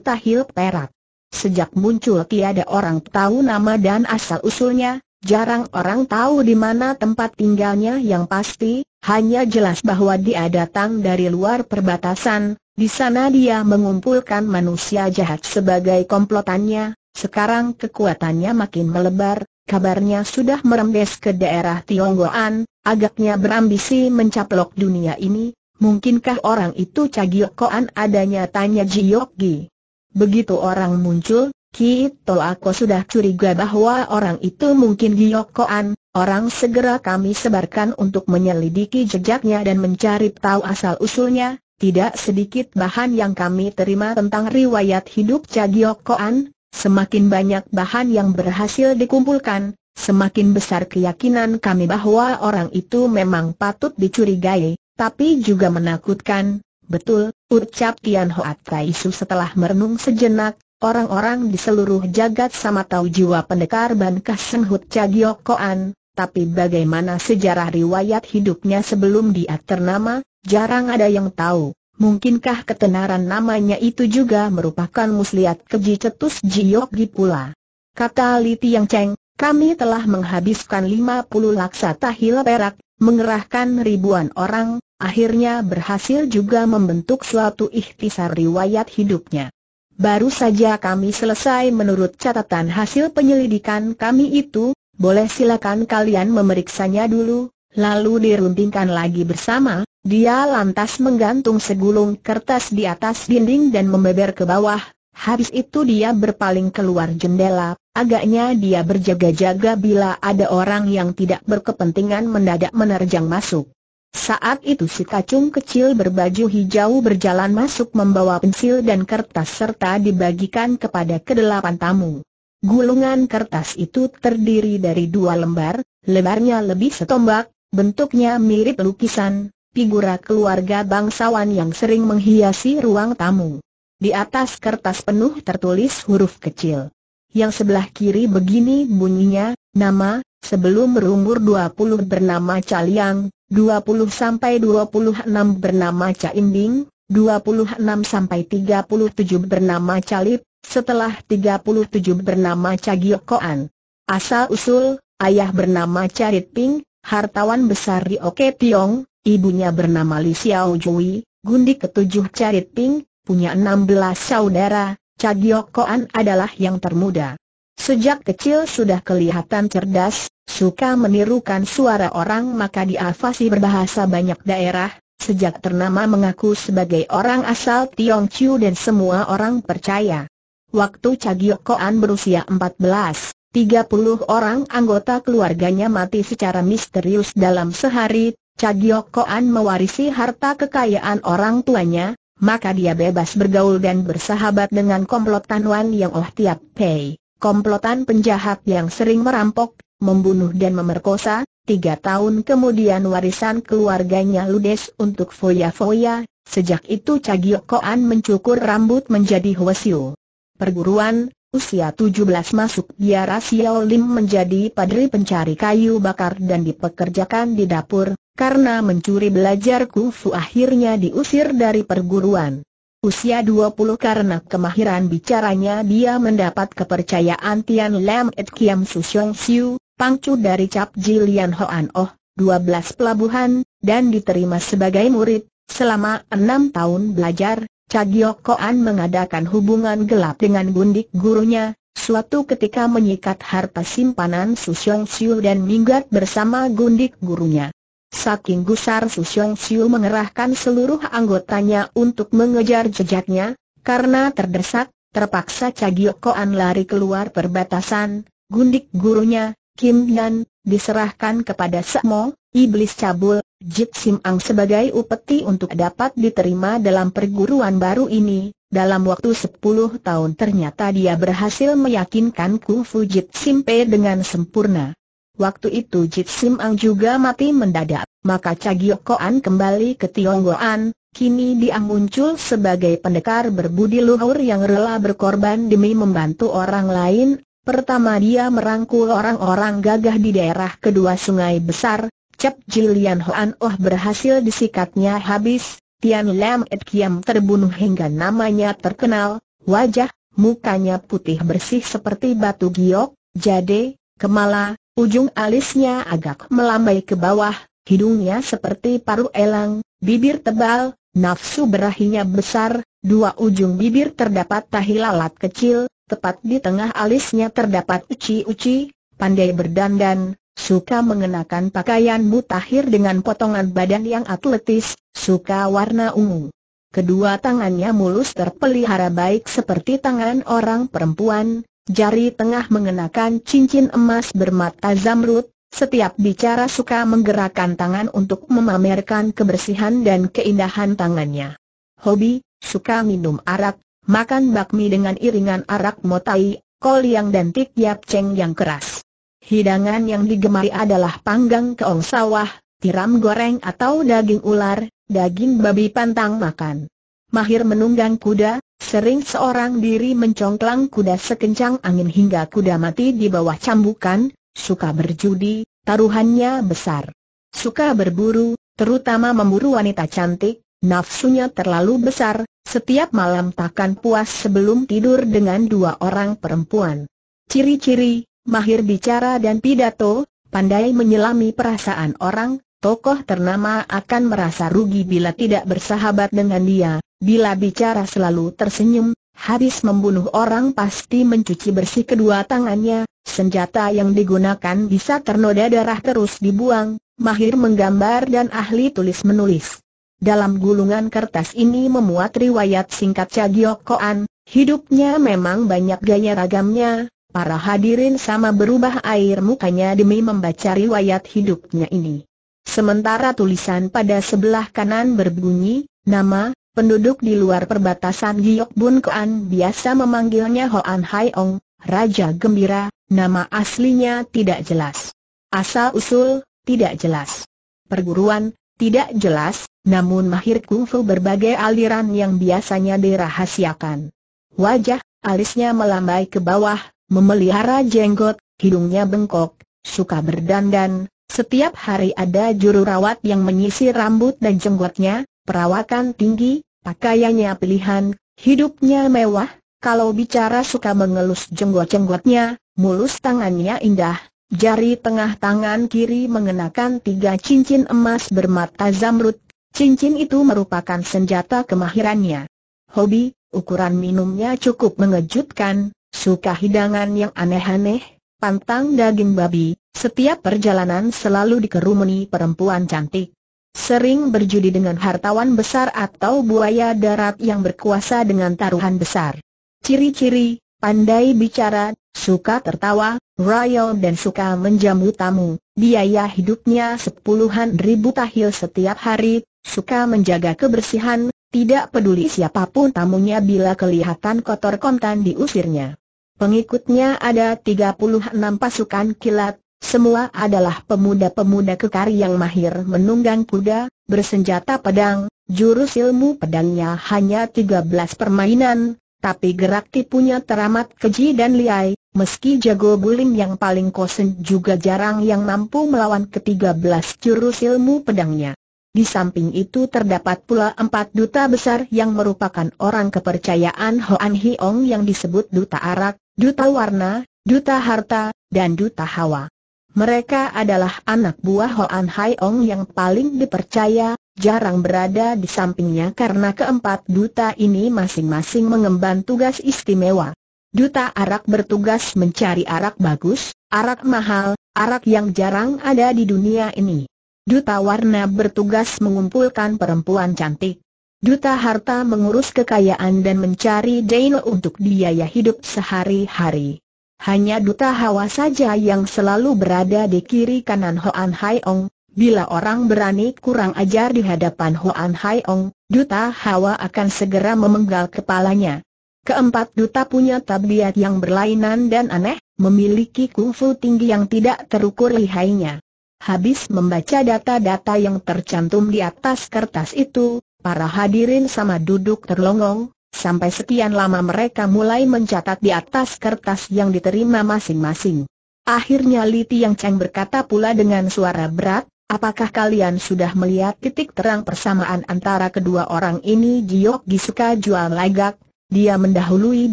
tahil perak. Sejak muncul tiada orang tahu nama dan asal-usulnya, jarang orang tahu di mana tempat tinggalnya. Yang pasti, hanya jelas bahwa dia datang dari luar perbatasan, di sana dia mengumpulkan manusia jahat sebagai komplotannya, sekarang kekuatannya makin melebar, kabarnya sudah merembes ke daerah Tionggoan, agaknya berambisi mencaplok dunia ini, mungkinkah orang itu Cagiokoan adanya? Tanya Jiokgi. Begitu orang muncul, Kito aku sudah curiga bahwa orang itu mungkin Giokoan, orang segera kami sebarkan untuk menyelidiki jejaknya dan mencari tahu asal-usulnya, tidak sedikit bahan yang kami terima tentang riwayat hidup Cagiokoan, semakin banyak bahan yang berhasil dikumpulkan, semakin besar keyakinan kami bahwa orang itu memang patut dicurigai, tapi juga menakutkan. Betul, ucap Tian Hoat Kaisu setelah merenung sejenak, orang-orang di seluruh jagat sama tahu jiwa pendekar Ban Kaseng Hut Cagiokoan, tapi bagaimana sejarah riwayat hidupnya sebelum dia ternama, jarang ada yang tahu. Mungkinkah ketenaran namanya itu juga merupakan muslihat keji cetus Jiokgi pula? Kata Li Tiang Cheng, kami telah menghabiskan 50 laksa tahil perak, mengerahkan ribuan orang, akhirnya berhasil juga membentuk suatu ikhtisar riwayat hidupnya. Baru saja kami selesai menurut catatan hasil penyelidikan kami itu, boleh silakan kalian memeriksanya dulu, lalu dirundingkan lagi bersama, dia lantas menggantung segulung kertas di atas dinding dan membeber ke bawah. Habis itu dia berpaling keluar jendela, agaknya dia berjaga-jaga bila ada orang yang tidak berkepentingan mendadak menerjang masuk. Saat itu si kacung kecil berbaju hijau berjalan masuk membawa pensil dan kertas serta dibagikan kepada kedelapan tamu. Gulungan kertas itu terdiri dari dua lembar, lebarnya lebih setombak, bentuknya mirip lukisan, figura keluarga bangsawan yang sering menghiasi ruang tamu. Di atas kertas penuh tertulis huruf kecil. Yang sebelah kiri begini bunyinya, nama, sebelum berumur 20 bernama Caliang, 20 sampai 26 bernama Caimbing, 26 sampai 37 bernama Calip, setelah 37 bernama Cagiokoan. Asal usul, ayah bernama Carit Ping, hartawan besar di Oke Tiong, Ibunya bernama Li Xiao Jui, gundik ketujuh Carit Ping, punya 16 saudara, Cagiokoan adalah yang termuda. Sejak kecil sudah kelihatan cerdas, suka menirukan suara orang maka dia fasih berbahasa banyak daerah, sejak ternama mengaku sebagai orang asal Tiong Chiu dan semua orang percaya. Waktu Cagiokoan berusia 14, 30 orang anggota keluarganya mati secara misterius dalam sehari, Cagiokoan mewarisi harta kekayaan orang tuanya, maka dia bebas bergaul dan bersahabat dengan komplotan Wan Yang Oh Tiap Pei, komplotan penjahat yang sering merampok, membunuh dan memerkosa. Tiga tahun kemudian warisan keluarganya ludes untuk foya-foya, sejak itu Cagiokoan mencukur rambut menjadi Hwasyu. Perguruan, usia 17 masuk biara Xiao Lim menjadi padri pencari kayu bakar dan dipekerjakan di dapur, karena mencuri belajar kufu akhirnya diusir dari perguruan. Usia 20 karena kemahiran bicaranya dia mendapat kepercayaan Tian Lam Et Kiam Su Xiong Siu, pangcu dari Cap Jilian Hoan Oh, 12 pelabuhan, dan diterima sebagai murid. Selama enam tahun belajar, Chagio Koan mengadakan hubungan gelap dengan gundik gurunya, suatu ketika menyikat harta simpanan Su Xiong Siu dan minggat bersama gundik gurunya. Saking gusar Su Xiong Siu mengerahkan seluruh anggotanya untuk mengejar jejaknya, karena terdesak, terpaksa Cagiokoan lari keluar perbatasan, gundik gurunya, Kim Yan, diserahkan kepada Sekmo, iblis cabul, Jit Sim Ang sebagai upeti untuk dapat diterima dalam perguruan baru ini, dalam waktu 10 tahun ternyata dia berhasil meyakinkan Ku Fu Jit Sim Pe dengan sempurna. Waktu itu Jit Sim Ang juga mati mendadak, maka Cagiokoan kembali ke Tionggoan, kini dia muncul sebagai pendekar berbudi luhur yang rela berkorban demi membantu orang lain. Pertama dia merangkul orang-orang gagah di daerah kedua sungai besar, Cep Jilian Hoan Oh berhasil disikatnya habis, Tian Lam Et Kiam terbunuh hingga namanya terkenal, wajah, mukanya putih bersih seperti batu giok, jade, kemala, Ujung alisnya agak melambai ke bawah, hidungnya seperti paru elang, bibir tebal, nafsu berahinya besar, dua ujung bibir terdapat tahi lalat kecil, tepat di tengah alisnya terdapat uci-uci, pandai berdandan, suka mengenakan pakaian mutakhir dengan potongan badan yang atletis, suka warna ungu. Kedua tangannya mulus terpelihara baik seperti tangan orang perempuan, Jari tengah mengenakan cincin emas bermata zamrud, setiap bicara suka menggerakkan tangan untuk memamerkan kebersihan dan keindahan tangannya. hobi, suka minum arak, makan bakmi dengan iringan arak motai, kol yang dan tik yap ceng yang keras. Hidangan yang digemari adalah panggang keong sawah, tiram goreng atau daging ular, daging babi pantang makan. Mahir menunggang kuda, sering seorang diri mencongklang kuda sekencang angin hingga kuda mati di bawah cambukan, suka berjudi, taruhannya besar. Suka berburu, terutama memburu wanita cantik, nafsunya terlalu besar, setiap malam takkan puas sebelum tidur dengan dua orang perempuan. Ciri-ciri, mahir bicara dan pidato, pandai menyelami perasaan orang, tokoh ternama akan merasa rugi bila tidak bersahabat dengan dia, bila bicara selalu tersenyum, habis membunuh orang pasti mencuci bersih kedua tangannya, senjata yang digunakan bisa ternoda darah terus dibuang, mahir menggambar dan ahli tulis menulis. Dalam gulungan kertas ini memuat riwayat singkat Cagiokoan, hidupnya memang banyak gaya ragamnya, para hadirin sama berubah air mukanya demi membaca riwayat hidupnya ini. Sementara tulisan pada sebelah kanan berbunyi, nama, penduduk di luar perbatasan Giok Bun Koan biasa memanggilnya Hoan Hai Ong, Raja Gembira, nama aslinya tidak jelas. Asal-usul, tidak jelas. Perguruan, tidak jelas, namun mahir kungfu berbagai aliran yang biasanya dirahasiakan. Wajah, alisnya melambai ke bawah, memelihara jenggot, hidungnya bengkok, suka berdandan, setiap hari ada juru rawat yang menyisir rambut dan jenggotnya, perawakan tinggi, pakaiannya pilihan, hidupnya mewah, kalau bicara suka mengelus jenggot-jenggotnya, mulus tangannya indah, Jari tengah tangan kiri mengenakan tiga cincin emas bermata zamrud, cincin itu merupakan senjata kemahirannya. Hobi, ukuran minumnya cukup mengejutkan, suka hidangan yang aneh-aneh, pantang daging babi, setiap perjalanan selalu dikerumuni perempuan cantik. Sering berjudi dengan hartawan besar atau buaya darat yang berkuasa dengan taruhan besar. Ciri-ciri, pandai bicara, suka tertawa, royal dan suka menjamu tamu, biaya hidupnya sepuluhan ribu tahil setiap hari, suka menjaga kebersihan, tidak peduli siapa pun tamunya bila kelihatan kotor kontan diusirnya. Pengikutnya ada 36 pasukan kilat, semua adalah pemuda-pemuda kekar yang mahir menunggang kuda, bersenjata pedang, jurus ilmu pedangnya hanya 13 permainan, tapi gerak tipunya teramat keji dan liai, meski jago bulim yang paling kosen juga jarang yang mampu melawan ketiga belas jurus ilmu pedangnya. Di samping itu terdapat pula empat duta besar yang merupakan orang kepercayaan Hoan Hiong yang disebut duta arak, duta warna, duta harta, dan duta hawa. Mereka adalah anak buah Hoan Hiong yang paling dipercaya, jarang berada di sampingnya karena keempat duta ini masing-masing mengemban tugas istimewa. Duta arak bertugas mencari arak bagus, arak mahal, arak yang jarang ada di dunia ini. Duta warna bertugas mengumpulkan perempuan cantik. Duta harta mengurus kekayaan dan mencari dail untuk biaya hidup sehari-hari. Hanya duta hawa saja yang selalu berada di kiri kanan Hoan Hai Ong, Bila orang berani kurang ajar di hadapan Hoan Hai Ong, duta Hawa akan segera memenggal kepalanya. Keempat duta punya tabiat yang berlainan dan aneh, memiliki kungfu tinggi yang tidak terukur lihainya. Habis membaca data-data yang tercantum di atas kertas itu, para hadirin sama duduk terlongong, sampai sekian lama mereka mulai mencatat di atas kertas yang diterima masing-masing. Akhirnya Li Tiang Cheng berkata pula dengan suara berat, Apakah kalian sudah melihat titik terang persamaan antara kedua orang ini? Giok Gisuka jual lagak, dia mendahului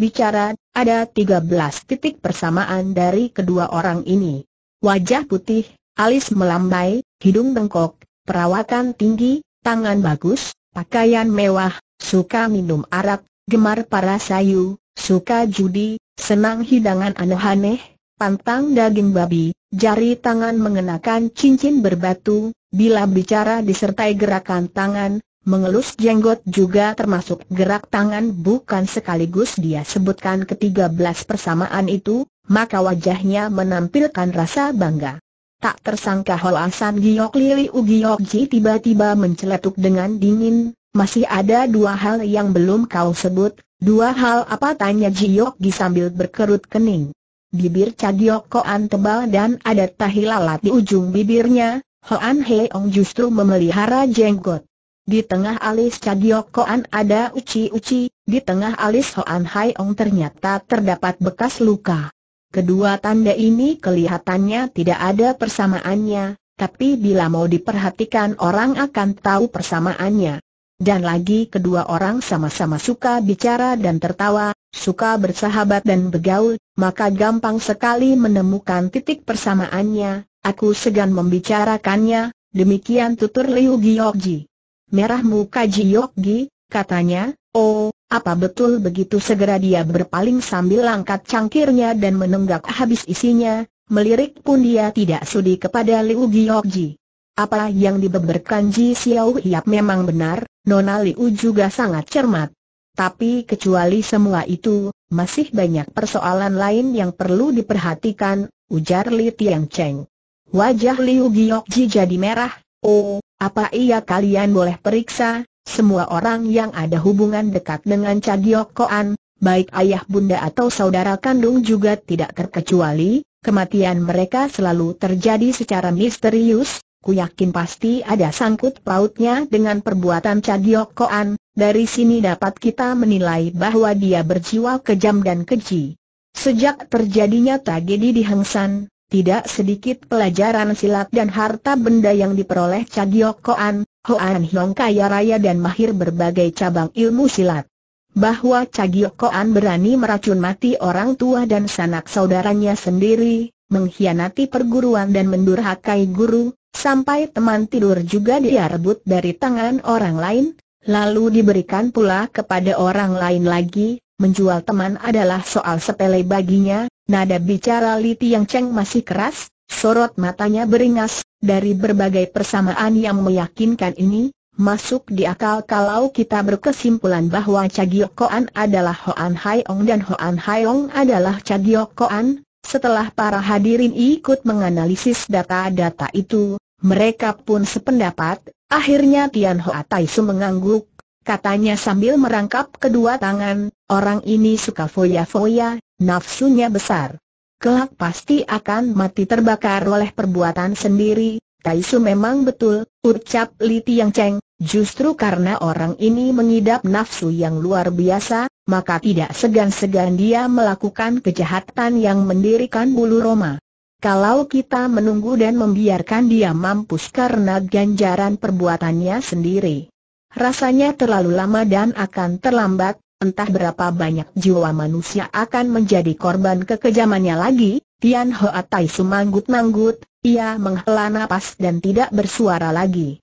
bicara, ada 13 titik persamaan dari kedua orang ini. Wajah putih, alis melambai, hidung bengkok, perawakan tinggi, tangan bagus, pakaian mewah, suka minum arak, gemar para sayu, suka judi, senang hidangan aneh-aneh, pantang daging babi, jari tangan mengenakan cincin berbatu, bila bicara disertai gerakan tangan, mengelus jenggot juga termasuk gerak tangan bukan sekaligus dia sebutkan ketiga belas persamaan itu, maka wajahnya menampilkan rasa bangga. Tak tersangka Hoasan Giok Lili Ugiok Ji tiba-tiba menceletuk dengan dingin, masih ada dua hal yang belum kau sebut, dua hal apa tanya Jiok Gi sambil berkerut kening. Bibir Cagiok Koan tebal dan ada tahi lalat di ujung bibirnya, Hoan Heong justru memelihara jenggot. Di tengah alis Cagiok Koan ada uci-uci, di tengah alis Hoan Heong ternyata terdapat bekas luka. Kedua tanda ini kelihatannya tidak ada persamaannya, tapi bila mau diperhatikan orang akan tahu persamaannya. Dan lagi kedua orang sama-sama suka bicara dan tertawa, suka bersahabat dan bergaul, maka gampang sekali menemukan titik persamaannya, aku segan membicarakannya, demikian tutur Liu Giokji. Merah muka Giokji, katanya, oh, apa betul begitu segera dia berpaling sambil angkat cangkirnya dan menenggak habis isinya, Melirik pun dia tidak sudi kepada Liu Giokji. Apa yang dibeberkan Ji Xiao Hiap memang benar, Nona Liu juga sangat cermat. Tapi kecuali semua itu, masih banyak persoalan lain yang perlu diperhatikan, ujar Li Tiang Cheng. Wajah Liu Giokji jadi merah, oh, apa iya kalian boleh periksa, semua orang yang ada hubungan dekat dengan Cagiok Koan, baik ayah bunda atau saudara kandung juga tidak terkecuali, Kematian mereka selalu terjadi secara misterius, ku yakin pasti ada sangkut pautnya dengan perbuatan Cagiok Koan, dari sini dapat kita menilai bahwa dia berjiwa kejam dan keji. Sejak terjadinya tragedi di Hengsan, tidak sedikit pelajaran silat dan harta benda yang diperoleh Cagiok Koan, Hoan Hiong kaya raya dan mahir berbagai cabang ilmu silat bahwa Cagiokoan berani meracun mati orang tua dan sanak saudaranya sendiri, mengkhianati perguruan dan mendurhakai guru, sampai teman tidur juga dia rebut dari tangan orang lain, lalu diberikan pula kepada orang lain lagi, menjual teman adalah soal sepele baginya, nada bicara Li Tiang Cheng masih keras, sorot matanya beringas, dari berbagai persamaan yang meyakinkan ini, masuk di akal kalau kita berkesimpulan bahwa Chagiokoan adalah Hoan Haiong dan Hoan Haiong adalah Chagiokoan. Setelah para hadirin ikut menganalisis data-data itu, mereka pun sependapat, akhirnya Tian Hoa Taisu mengangguk, katanya sambil merangkap kedua tangan, orang ini suka foya-foya, nafsunya besar. Kelak pasti akan mati terbakar oleh perbuatan sendiri, Taisu memang betul, ucap Li Tiang Cheng, Justru karena orang ini mengidap nafsu yang luar biasa, maka tidak segan-segan dia melakukan kejahatan yang mendirikan bulu Roma. Kalau kita menunggu dan membiarkan dia mampus karena ganjaran perbuatannya sendiri. Rasanya terlalu lama dan akan terlambat, entah berapa banyak jiwa manusia akan menjadi korban kekejamannya lagi, Tian Hoa Tai sumanggut-manggut, ia menghela napas dan tidak bersuara lagi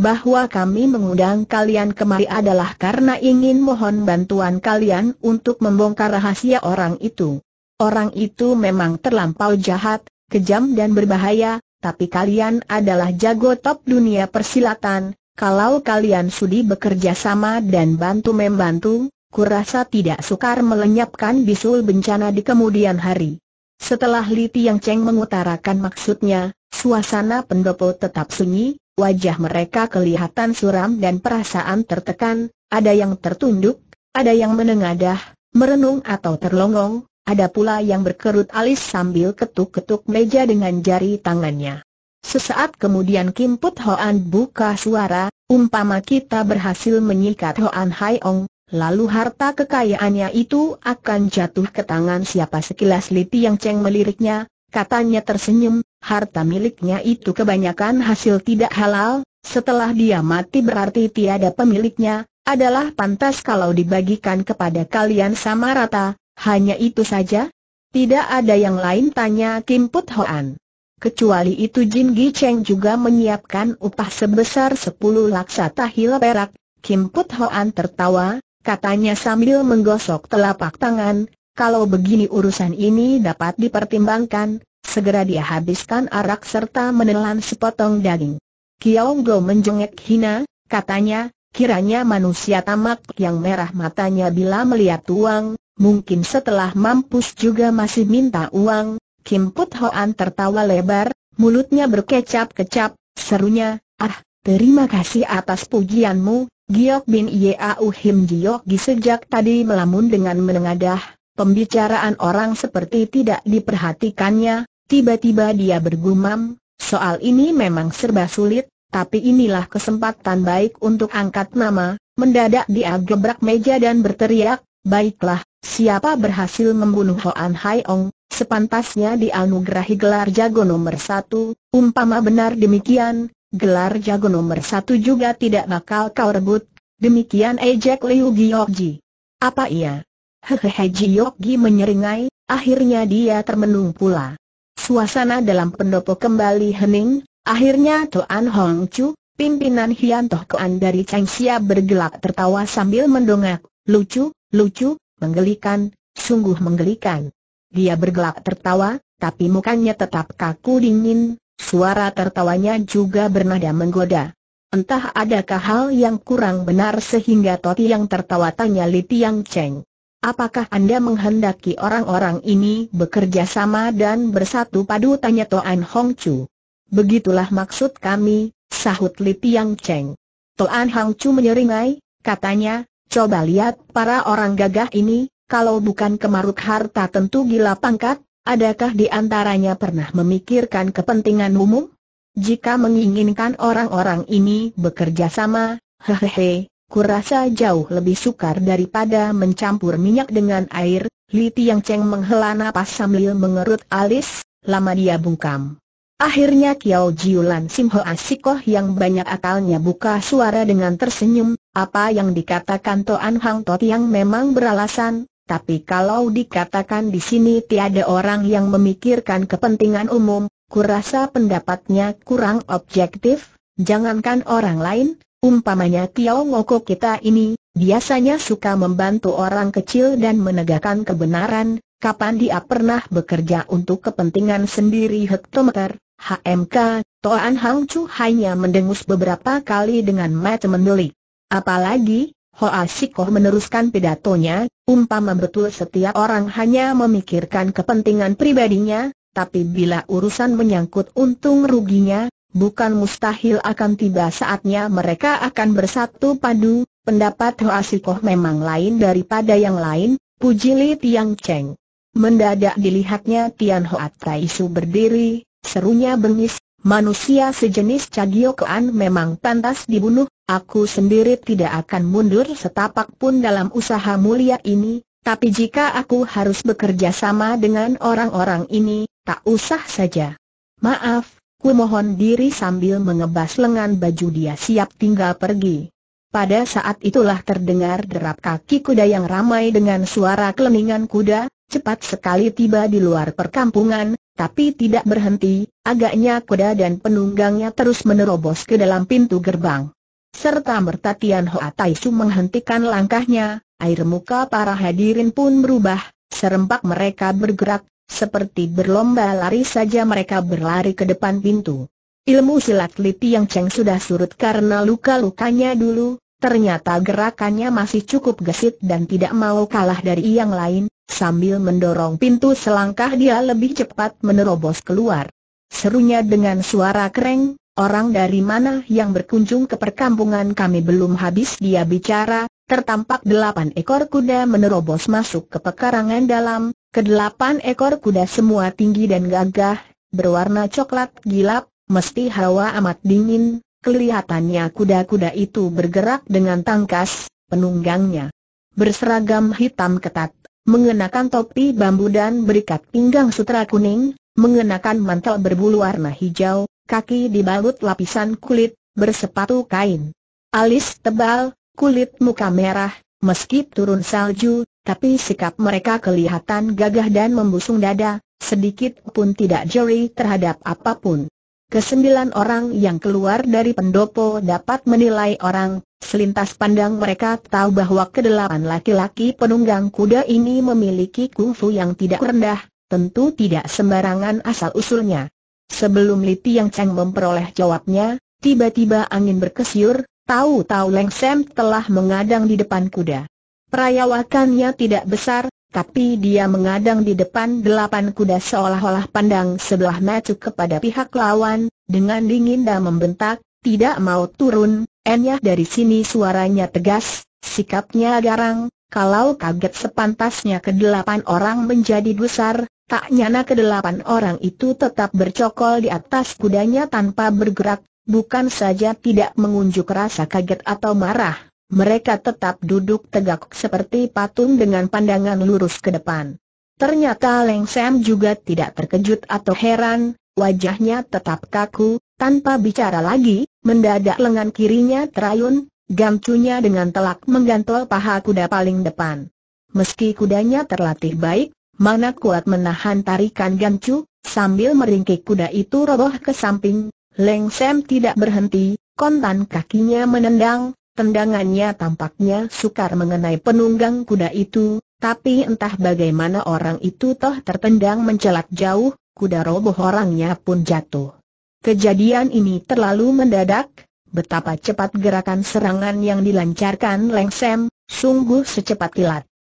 bahwa kami mengundang kalian kemari adalah karena ingin mohon bantuan kalian untuk membongkar rahasia orang itu. Orang itu memang terlampau jahat, kejam dan berbahaya, tapi kalian adalah jago top dunia persilatan, kalau kalian sudi bekerja sama dan bantu-membantu, kurasa tidak sukar melenyapkan bisul bencana di kemudian hari. Setelah Li Tiang Cheng mengutarakan maksudnya, suasana pendopo tetap sunyi, Wajah mereka kelihatan suram dan perasaan tertekan, ada yang tertunduk, ada yang menengadah, merenung atau terlongong, ada pula yang berkerut alis sambil ketuk-ketuk meja dengan jari tangannya. Sesaat kemudian Kim Put Hoan buka suara, umpama kita berhasil menyikat Hoan Hai Ong, lalu harta kekayaannya itu akan jatuh ke tangan siapa sekilas Liti yang Cheng meliriknya, Katanya tersenyum, harta miliknya itu kebanyakan hasil tidak halal, setelah dia mati berarti tiada pemiliknya, adalah pantas kalau dibagikan kepada kalian sama rata, hanya itu saja? Tidak ada yang lain tanya Kim Put Hoan. Kecuali itu Jin Gi Cheng juga menyiapkan upah sebesar 10 laksa tahil perak, Kim Put Hoan tertawa, katanya sambil menggosok telapak tangan, kalau begini urusan ini dapat dipertimbangkan, segera dia habiskan arak serta menelan sepotong daging. Kiong Go menjengek hina, katanya, kiranya manusia tamak yang merah matanya bila melihat uang, mungkin setelah mampus juga masih minta uang. Kim Put Hoan tertawa lebar, mulutnya berkecap-kecap, serunya, ah, terima kasih atas pujianmu, Giok bin Yau Him Giok Gi sejak tadi melamun dengan menengadah, pembicaraan orang seperti tidak diperhatikannya, tiba-tiba dia bergumam, soal ini memang serba sulit, tapi inilah kesempatan baik untuk angkat nama, mendadak dia gebrak meja dan berteriak, baiklah, siapa berhasil membunuh Hoan Hai Ong, sepantasnya dianugerahi gelar jago nomor satu, umpama benar demikian, gelar jago nomor satu juga tidak bakal kau rebut, demikian ejek Liu Giokji. Apa iya? Hehehe Giokji menyeringai, akhirnya dia termenung pula. Suasana dalam pendopo kembali hening, akhirnya Toan Hong Chu, pimpinan Hian Toh Koan dari Chang Xia bergelak tertawa sambil mendongak, lucu, lucu, menggelikan, sungguh menggelikan. Dia bergelak tertawa, tapi mukanya tetap kaku dingin, suara tertawanya juga bernada menggoda. Entah adakah hal yang kurang benar sehingga Toti yang tertawa tanya Li Tiang Cheng. Apakah Anda menghendaki orang-orang ini bekerja sama dan bersatu padu tanya Toan Hong Chu. Begitulah maksud kami, sahut Li Tiang Cheng. Toan Hong Chu menyeringai, katanya, coba lihat para orang gagah ini, kalau bukan kemaruk harta tentu gila pangkat, adakah di antaranya pernah memikirkan kepentingan umum? Jika menginginkan orang-orang ini bekerja sama, hehehe, kurasa jauh lebih sukar daripada mencampur minyak dengan air, Li Tiang Cheng menghela napas sambil mengerut alis, lama dia bungkam. Akhirnya Kiao Jiulan Sim Hoa Sikoh yang banyak akalnya buka suara dengan tersenyum, apa yang dikatakan Toan Hang Tot yang memang beralasan, tapi kalau dikatakan di sini tiada orang yang memikirkan kepentingan umum, kurasa pendapatnya kurang objektif, jangankan orang lain, umpamanya Kiao Ngoko kita ini, biasanya suka membantu orang kecil dan menegakkan kebenaran, kapan dia pernah bekerja untuk kepentingan sendiri hektometer, HMK, Toan Hang Chu hanya mendengus beberapa kali dengan mata mendelik. Apalagi, Hoa Sikoh meneruskan pidatonya, umpama betul setiap orang hanya memikirkan kepentingan pribadinya, tapi bila urusan menyangkut untung ruginya, bukan mustahil akan tiba saatnya mereka akan bersatu padu, pendapat Hoa Sikoh memang lain daripada yang lain, puji Li Tiang Cheng. Mendadak dilihatnya Tian Hoa Taisu berdiri, serunya bengis, manusia sejenis Cagiokoan memang pantas dibunuh, Aku sendiri tidak akan mundur setapak pun dalam usaha mulia ini, tapi jika aku harus bekerja sama dengan orang-orang ini, tak usah saja. Maaf, ku mohon diri sambil mengebas lengan baju dia siap tinggal pergi. Pada saat itulah terdengar derap kaki kuda yang ramai dengan suara keleningan kuda, cepat sekali tiba di luar perkampungan, tapi tidak berhenti, agaknya kuda dan penunggangnya terus menerobos ke dalam pintu gerbang. Serta merta Tian Hoa Tai Su menghentikan langkahnya, air muka para hadirin pun berubah, serempak mereka bergerak, seperti berlomba lari saja mereka berlari ke depan pintu. Ilmu silat Liti yang Cheng sudah surut karena luka-lukanya dulu, ternyata gerakannya masih cukup gesit dan tidak mau kalah dari yang lain, sambil mendorong pintu selangkah dia lebih cepat menerobos keluar. Serunya dengan suara kering, Orang dari mana yang berkunjung ke perkampungan kami belum habis dia bicara, tertampak delapan ekor kuda menerobos masuk ke pekarangan dalam, kedelapan ekor kuda semua tinggi dan gagah, berwarna coklat gilap, mesti hawa amat dingin, kelihatannya kuda-kuda itu bergerak dengan tangkas, penunggangnya berseragam hitam ketat, mengenakan topi bambu dan berikat pinggang sutra kuning, mengenakan mantel berbulu warna hijau, kaki dibalut lapisan kulit, bersepatu kain. Alis tebal, kulit muka merah, meski turun salju, tapi sikap mereka kelihatan gagah dan membusung dada, sedikit pun tidak jeri terhadap apa pun. Kesembilan orang yang keluar dari pendopo dapat menilai orang, selintas pandang mereka tahu bahwa kedelapan laki-laki penunggang kuda ini memiliki kungfu yang tidak rendah, tentu tidak sembarangan asal-usulnya. Sebelum Li Tiang Cheng memperoleh jawabnya, tiba-tiba angin berkesyur, tahu-tahu Leng Sem telah mengadang di depan kuda. Perayawakannya tidak besar, tapi dia mengadang di depan delapan kuda seolah-olah pandang sebelah mata kepada pihak lawan, dengan dingin dan membentak, tidak mau turun, Enyah dari sini suaranya tegas, sikapnya garang, kalau kaget sepantasnya kedelapan orang menjadi gusar, tak nyana kedelapan orang itu tetap bercokol di atas kudanya tanpa bergerak, bukan saja tidak mengunjuk rasa kaget atau marah, mereka tetap duduk tegak seperti patung dengan pandangan lurus ke depan. Ternyata Leng Sam juga tidak terkejut atau heran, wajahnya tetap kaku, tanpa bicara lagi, mendadak lengan kirinya terayun, gamcunya dengan telak menggantol paha kuda paling depan. Meski kudanya terlatih baik, mana kuat menahan tarikan gamcu, sambil meringkik kuda itu roboh ke samping, Leng Sam tidak berhenti, kontan kakinya menendang, tendangannya tampaknya sukar mengenai penunggang kuda itu, tapi entah bagaimana orang itu toh tertendang mencelak jauh, kuda roboh orangnya pun jatuh. Kejadian ini terlalu mendadak, betapa cepat gerakan serangan yang dilancarkan Leng Sem, sungguh secepat kilat.